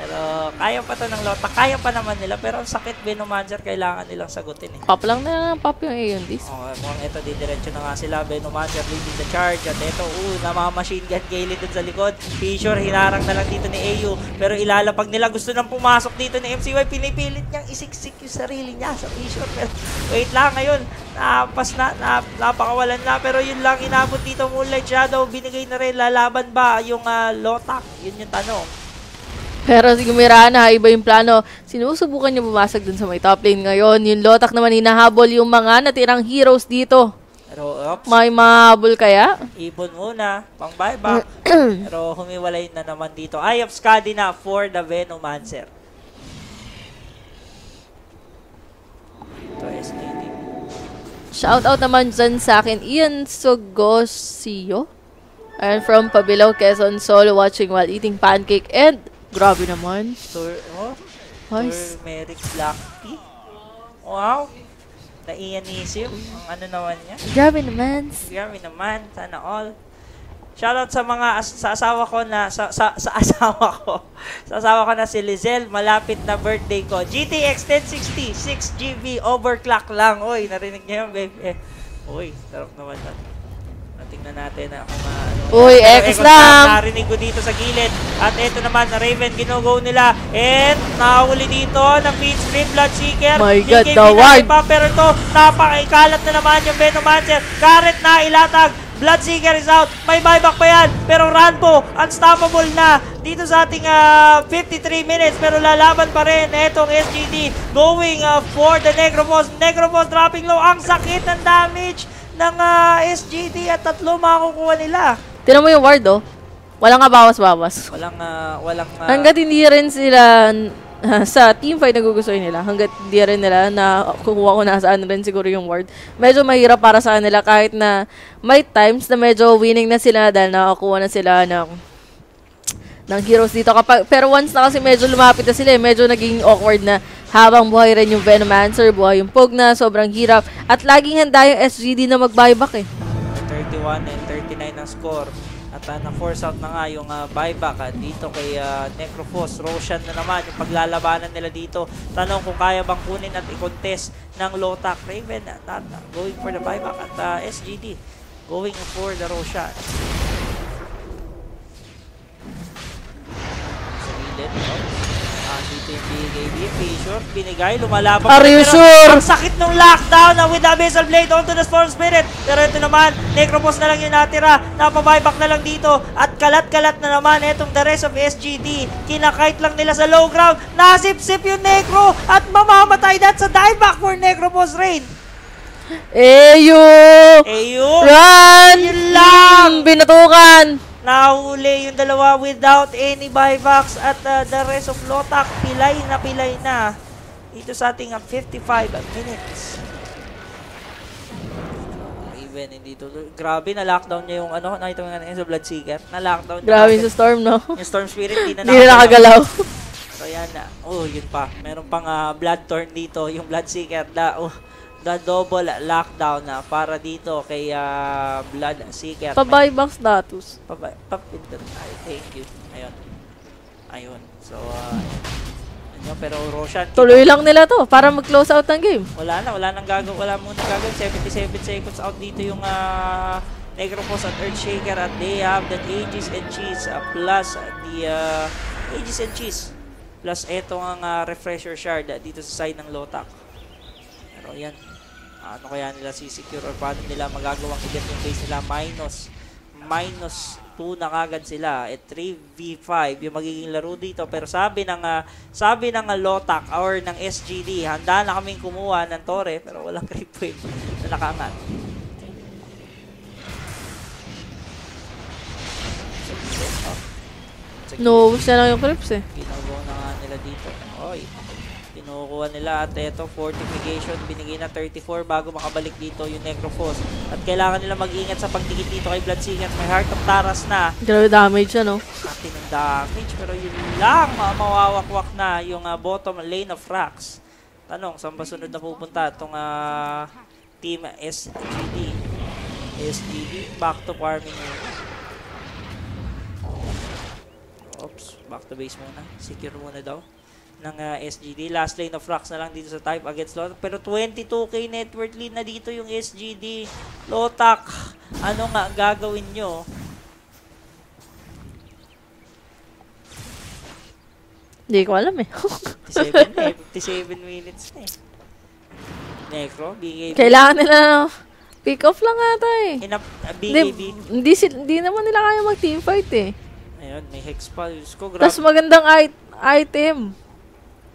Pero kaya pa to ng Lota. Kaya pa naman nila. Pero ang sakit, Venomancer, kailangan nilang sagutin eh. Pop lang na lang pop yung A&Ds. Oh, mukhang ito, didiretso na nga sila. Venomancer leading the charge. At ito, uh, namamachine gun Gale dun sa likod. Fissure, hinarang na lang dito ni AU. Pero ilalapag nila. Gusto nang pumasok dito ni MCY. Pinipilit niyang isiksik yung sarili niya sa Fissure. Pero wait lang ngayon. Napas na, na napakawalan na. Pero yun lang inabot dito. Moonlight Shadow. Binigay na rin. Lalaban ba yung ah, Lotak? Yun yung tanong. Pero si Gumirana, iba yung plano. Sinusubukan niya bumasag dun sa may top lane ngayon. Yung Lotak naman hinahabol yung mga natirang heroes dito. Pero, oops. May mahabol kaya? Ibon muna, pang buyback. [clears throat] Pero humiwalay na naman dito. Eye of Skadi na for the Venomancer. Ito, STD. Shout out naman dyan sa akin, Ian Sogosio. And from Pabilao, Quezon, solo watching while eating pancake. And, grabe naman. Tur, oh, Nice. Turmeric Black Tea. Wow. Naianisip. Ang ano naman niya. Grabe naman. Grabe naman. Sana all. Shoutout sa mga as- sa asawa ko na sa, sa, sa [laughs] asawa ko. Sa asawa ko na si Lizelle, malapit na birthday ko. GTX 1060, 6GB overclock lang. Uy, narinig niyo yun, baby. Uy, sarap naman nun. Tingnan natin na kung uh, ano. Uy, X lang! Narinig ko dito sa gilid. At ito naman, na Raven, ginugo nila. And, nakahuli dito ng Beat Split Bloodseeker. My God, the ward! iba, pero ito, napakaikalat na naman yung Venomancer. Garrett na ilatag. Bloodseeker is out. May buyback pa yan. Pero Ranpo, unstoppable na. Dito sa ating ah, 53 minutes. Pero lalaban pa rin. Etong SGD going ah, for the Necroboss. Necroboss dropping low. Ang sakit ng damage ng ah, SGD at tatlo makukuha nila. Tinan mo yung ward, oh. Walang nga bawas-bawas. Walang, ah, walang, ah, Hanggat hindi rin sila ah, sa team fight nagugustuhin nila, hanggat hindi rin nila na kukuha ko nasaan rin siguro yung ward, medyo mahirap para sa kanila kahit na may times na medyo winning na sila dahil nakakuha na sila ng ng heroes dito. Kapag, pero once na kasi medyo lumapit na sila, eh, medyo naging awkward na habang buhay rin yung Venomancer, buhay yung Pugna, sobrang hirap. At laging handa yung SGD na mag-buyback eh. 31 and 39 ang score. At uh, na-force out na nga yung uh, buyback uh, dito kay uh, Necrophos. Roshan na naman yung paglalabanan nila dito. Tanong kung kaya bang kunin at i-contest ng Lotak. Raven at uh, going for the buyback at uh, SGD going for the Roshan. Gilid, no? Ah, dito yung BKB. Fissure, binigay, lumalaban. Are you sure? Ang sakit ng lockdown na with the Abyssal Blade onto the Storm Spirit. Pero ito naman, Necropos na lang yung natira. Napabuyback na lang dito. At kalat-kalat na naman itong the rest of SGD. Kinakite lang nila sa low ground. Nasip-sip yung Necro. At mamamatay that sa dieback for Necropos Rain. Eyo! Ayo! Run! Yun lang! Mm, Binatukan! Nahuli yung dalawa without any buybacks at uh, the rest of Lotak pilay na pilay na dito sa ating uh, 55 minutes. Even hindi tuloy. Grabe, na-lockdown niya yung ano, nakita mo nga yung sa Bloodseeker. Na-lockdown niya. Grabe sa storm, no? Yung Storm Spirit, di na Hindi na nakagalaw. So yan na. Oh, yun pa. Meron pang uh, Bloodthorn dito, yung Bloodseeker. Da, oh, the double lockdown na para dito kay uh, Bloodseeker. Pa-buyback status. Papa, papindot tayo. Thank you. Ayun. Ayun. So, uh, ano, pero Roshan, Tuloy lang nila to para mag-close out ng game. wala na, wala nang gagawin, wala muna gagawin. 77 seconds out dito yung uh, Necropos at Earthshaker at they have the Aegis and Cheese uh, plus the uh, Aegis and Cheese plus eto ang uh, refresher shard uh, dito sa side ng Lotak. Pero yan, ano kaya nila si-secure or paano nila magagawang igat yung base nila minus minus 2 na kagad sila at 3v5 yung magiging laro dito pero sabi ng ah, sabi ng ah, Lotak or ng SGD handa na kaming kumuha ng Torre pero walang [laughs] creep wave na nakaangat. No, siya lang yung clips eh. Ginagawa na nga nila dito. Oy. Kinukuha nila at eto, fortification, binigay na 34 bago makabalik dito yung Necrophos. At kailangan nila mag-ingat sa pagdikit dito kay Bloodseeker. May Heart of Taras na. Grabe damage ano. Atin ng damage, pero yun lang, ma- mawawakwak na yung ah, bottom lane of Rax. Tanong, saan ba sunod na pupunta itong ah, team SGD? SGD, back to farming. Oops, back to base muna. Secure muna daw ng ah, SGD. Last lane of Rax na lang dito sa type against Lotak. Pero 22k net worth lead na dito yung SGD. Lotak, ano nga gagawin nyo? Hindi ko alam eh. 57 na eh. 57 minutes na eh. Necro, BKB. Kailangan nila pick off lang ata eh. Inap, uh, Hindi, BKB. hindi, hindi naman nila kaya mag-teamfight eh. Ayun, may Hex pa. Diyos ko, grabe. Tapos magandang it-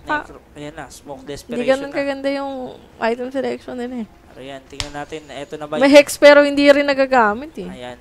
item. Necro. Ayan na, Smoke Hindi Desperation ganun na. kaganda yung item selection nila eh. Ayan, tingnan natin. Eto na ba May hex pero hindi rin nagagamit eh. Ayan.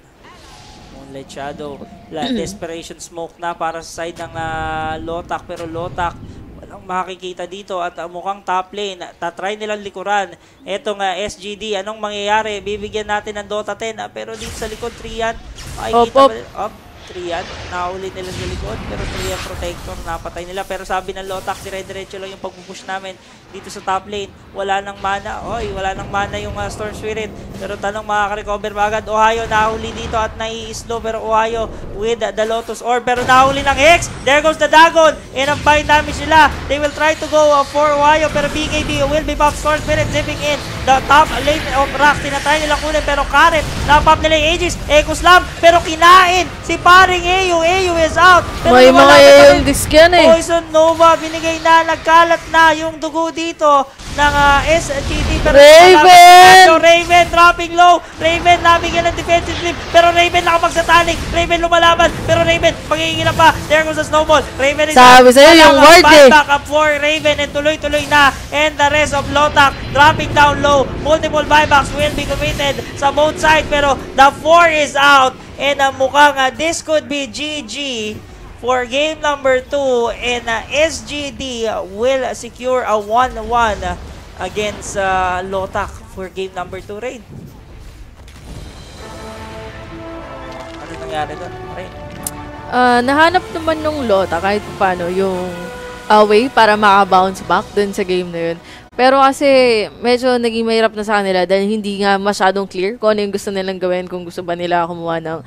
Moonlight Shadow. La, [clears throat] Desperation Smoke na para sa side ng ah, Lotak. Pero Lotak, walang makikita dito at ah, mukhang top lane. Tatry nilang likuran. Eto nga, SGD. Anong mangyayari? Bibigyan natin ng Dota 10. ah, pero dito sa likod, Trian. Makikita Op, op. ba? Op. Trian. Nahuli nila sa likod. Pero Trian Protector, napatay nila. Pero sabi ng Lotak, dire-diretso lang yung pagpupush namin dito sa top lane. Wala nang mana. Oy, wala nang mana yung ah, Storm Spirit. Pero tanong makaka-recover agad? Ohio nahuli dito at nai-slow. Pero Ohio with the Lotus Orb. Pero nahuli ng Hex. There goes the Dagon. And ang bind damage nila. They will try to go uh, for Ohio. Pero BKB will be back. Storm Spirit zipping in. The top lane of Rax. Tinatry nila kunin. Pero Karen, napop nila yung Aegis. Echo Slam. Pero kinain si paring Ayo. Ayo is out. Pero May mga yung disc yan eh. Poison Nova, binigay na, nagkalat na yung dugo dito ng ah, SGT. Pero Raven! So, Raven dropping low. Raven nabigyan ng defensive flip. Pero Raven nakapagsatanik. Raven lumalaban. Pero Raven, pagigingin pa. There goes the snowball. Raven is Sabi sa'yo, yung ward eh. back up for Raven and tuloy-tuloy na. And the rest of Lotak dropping down low. Multiple buybacks will be committed sa both side. Pero the 4 is out. And uh, mukhang ah, this could be GG for game number 2 and uh, SGD will secure a 1-1 against uh, Lotak for game number 2 raid. Ano nangyari doon? Raid. Ah, nahanap naman nung Lota kahit paano yung uh, way para maka-bounce back dun sa game na yun. Pero kasi medyo naging mahirap na sa kanila dahil hindi nga masyadong clear kung ano yung gusto nilang gawin, kung gusto ba nila kumuha ng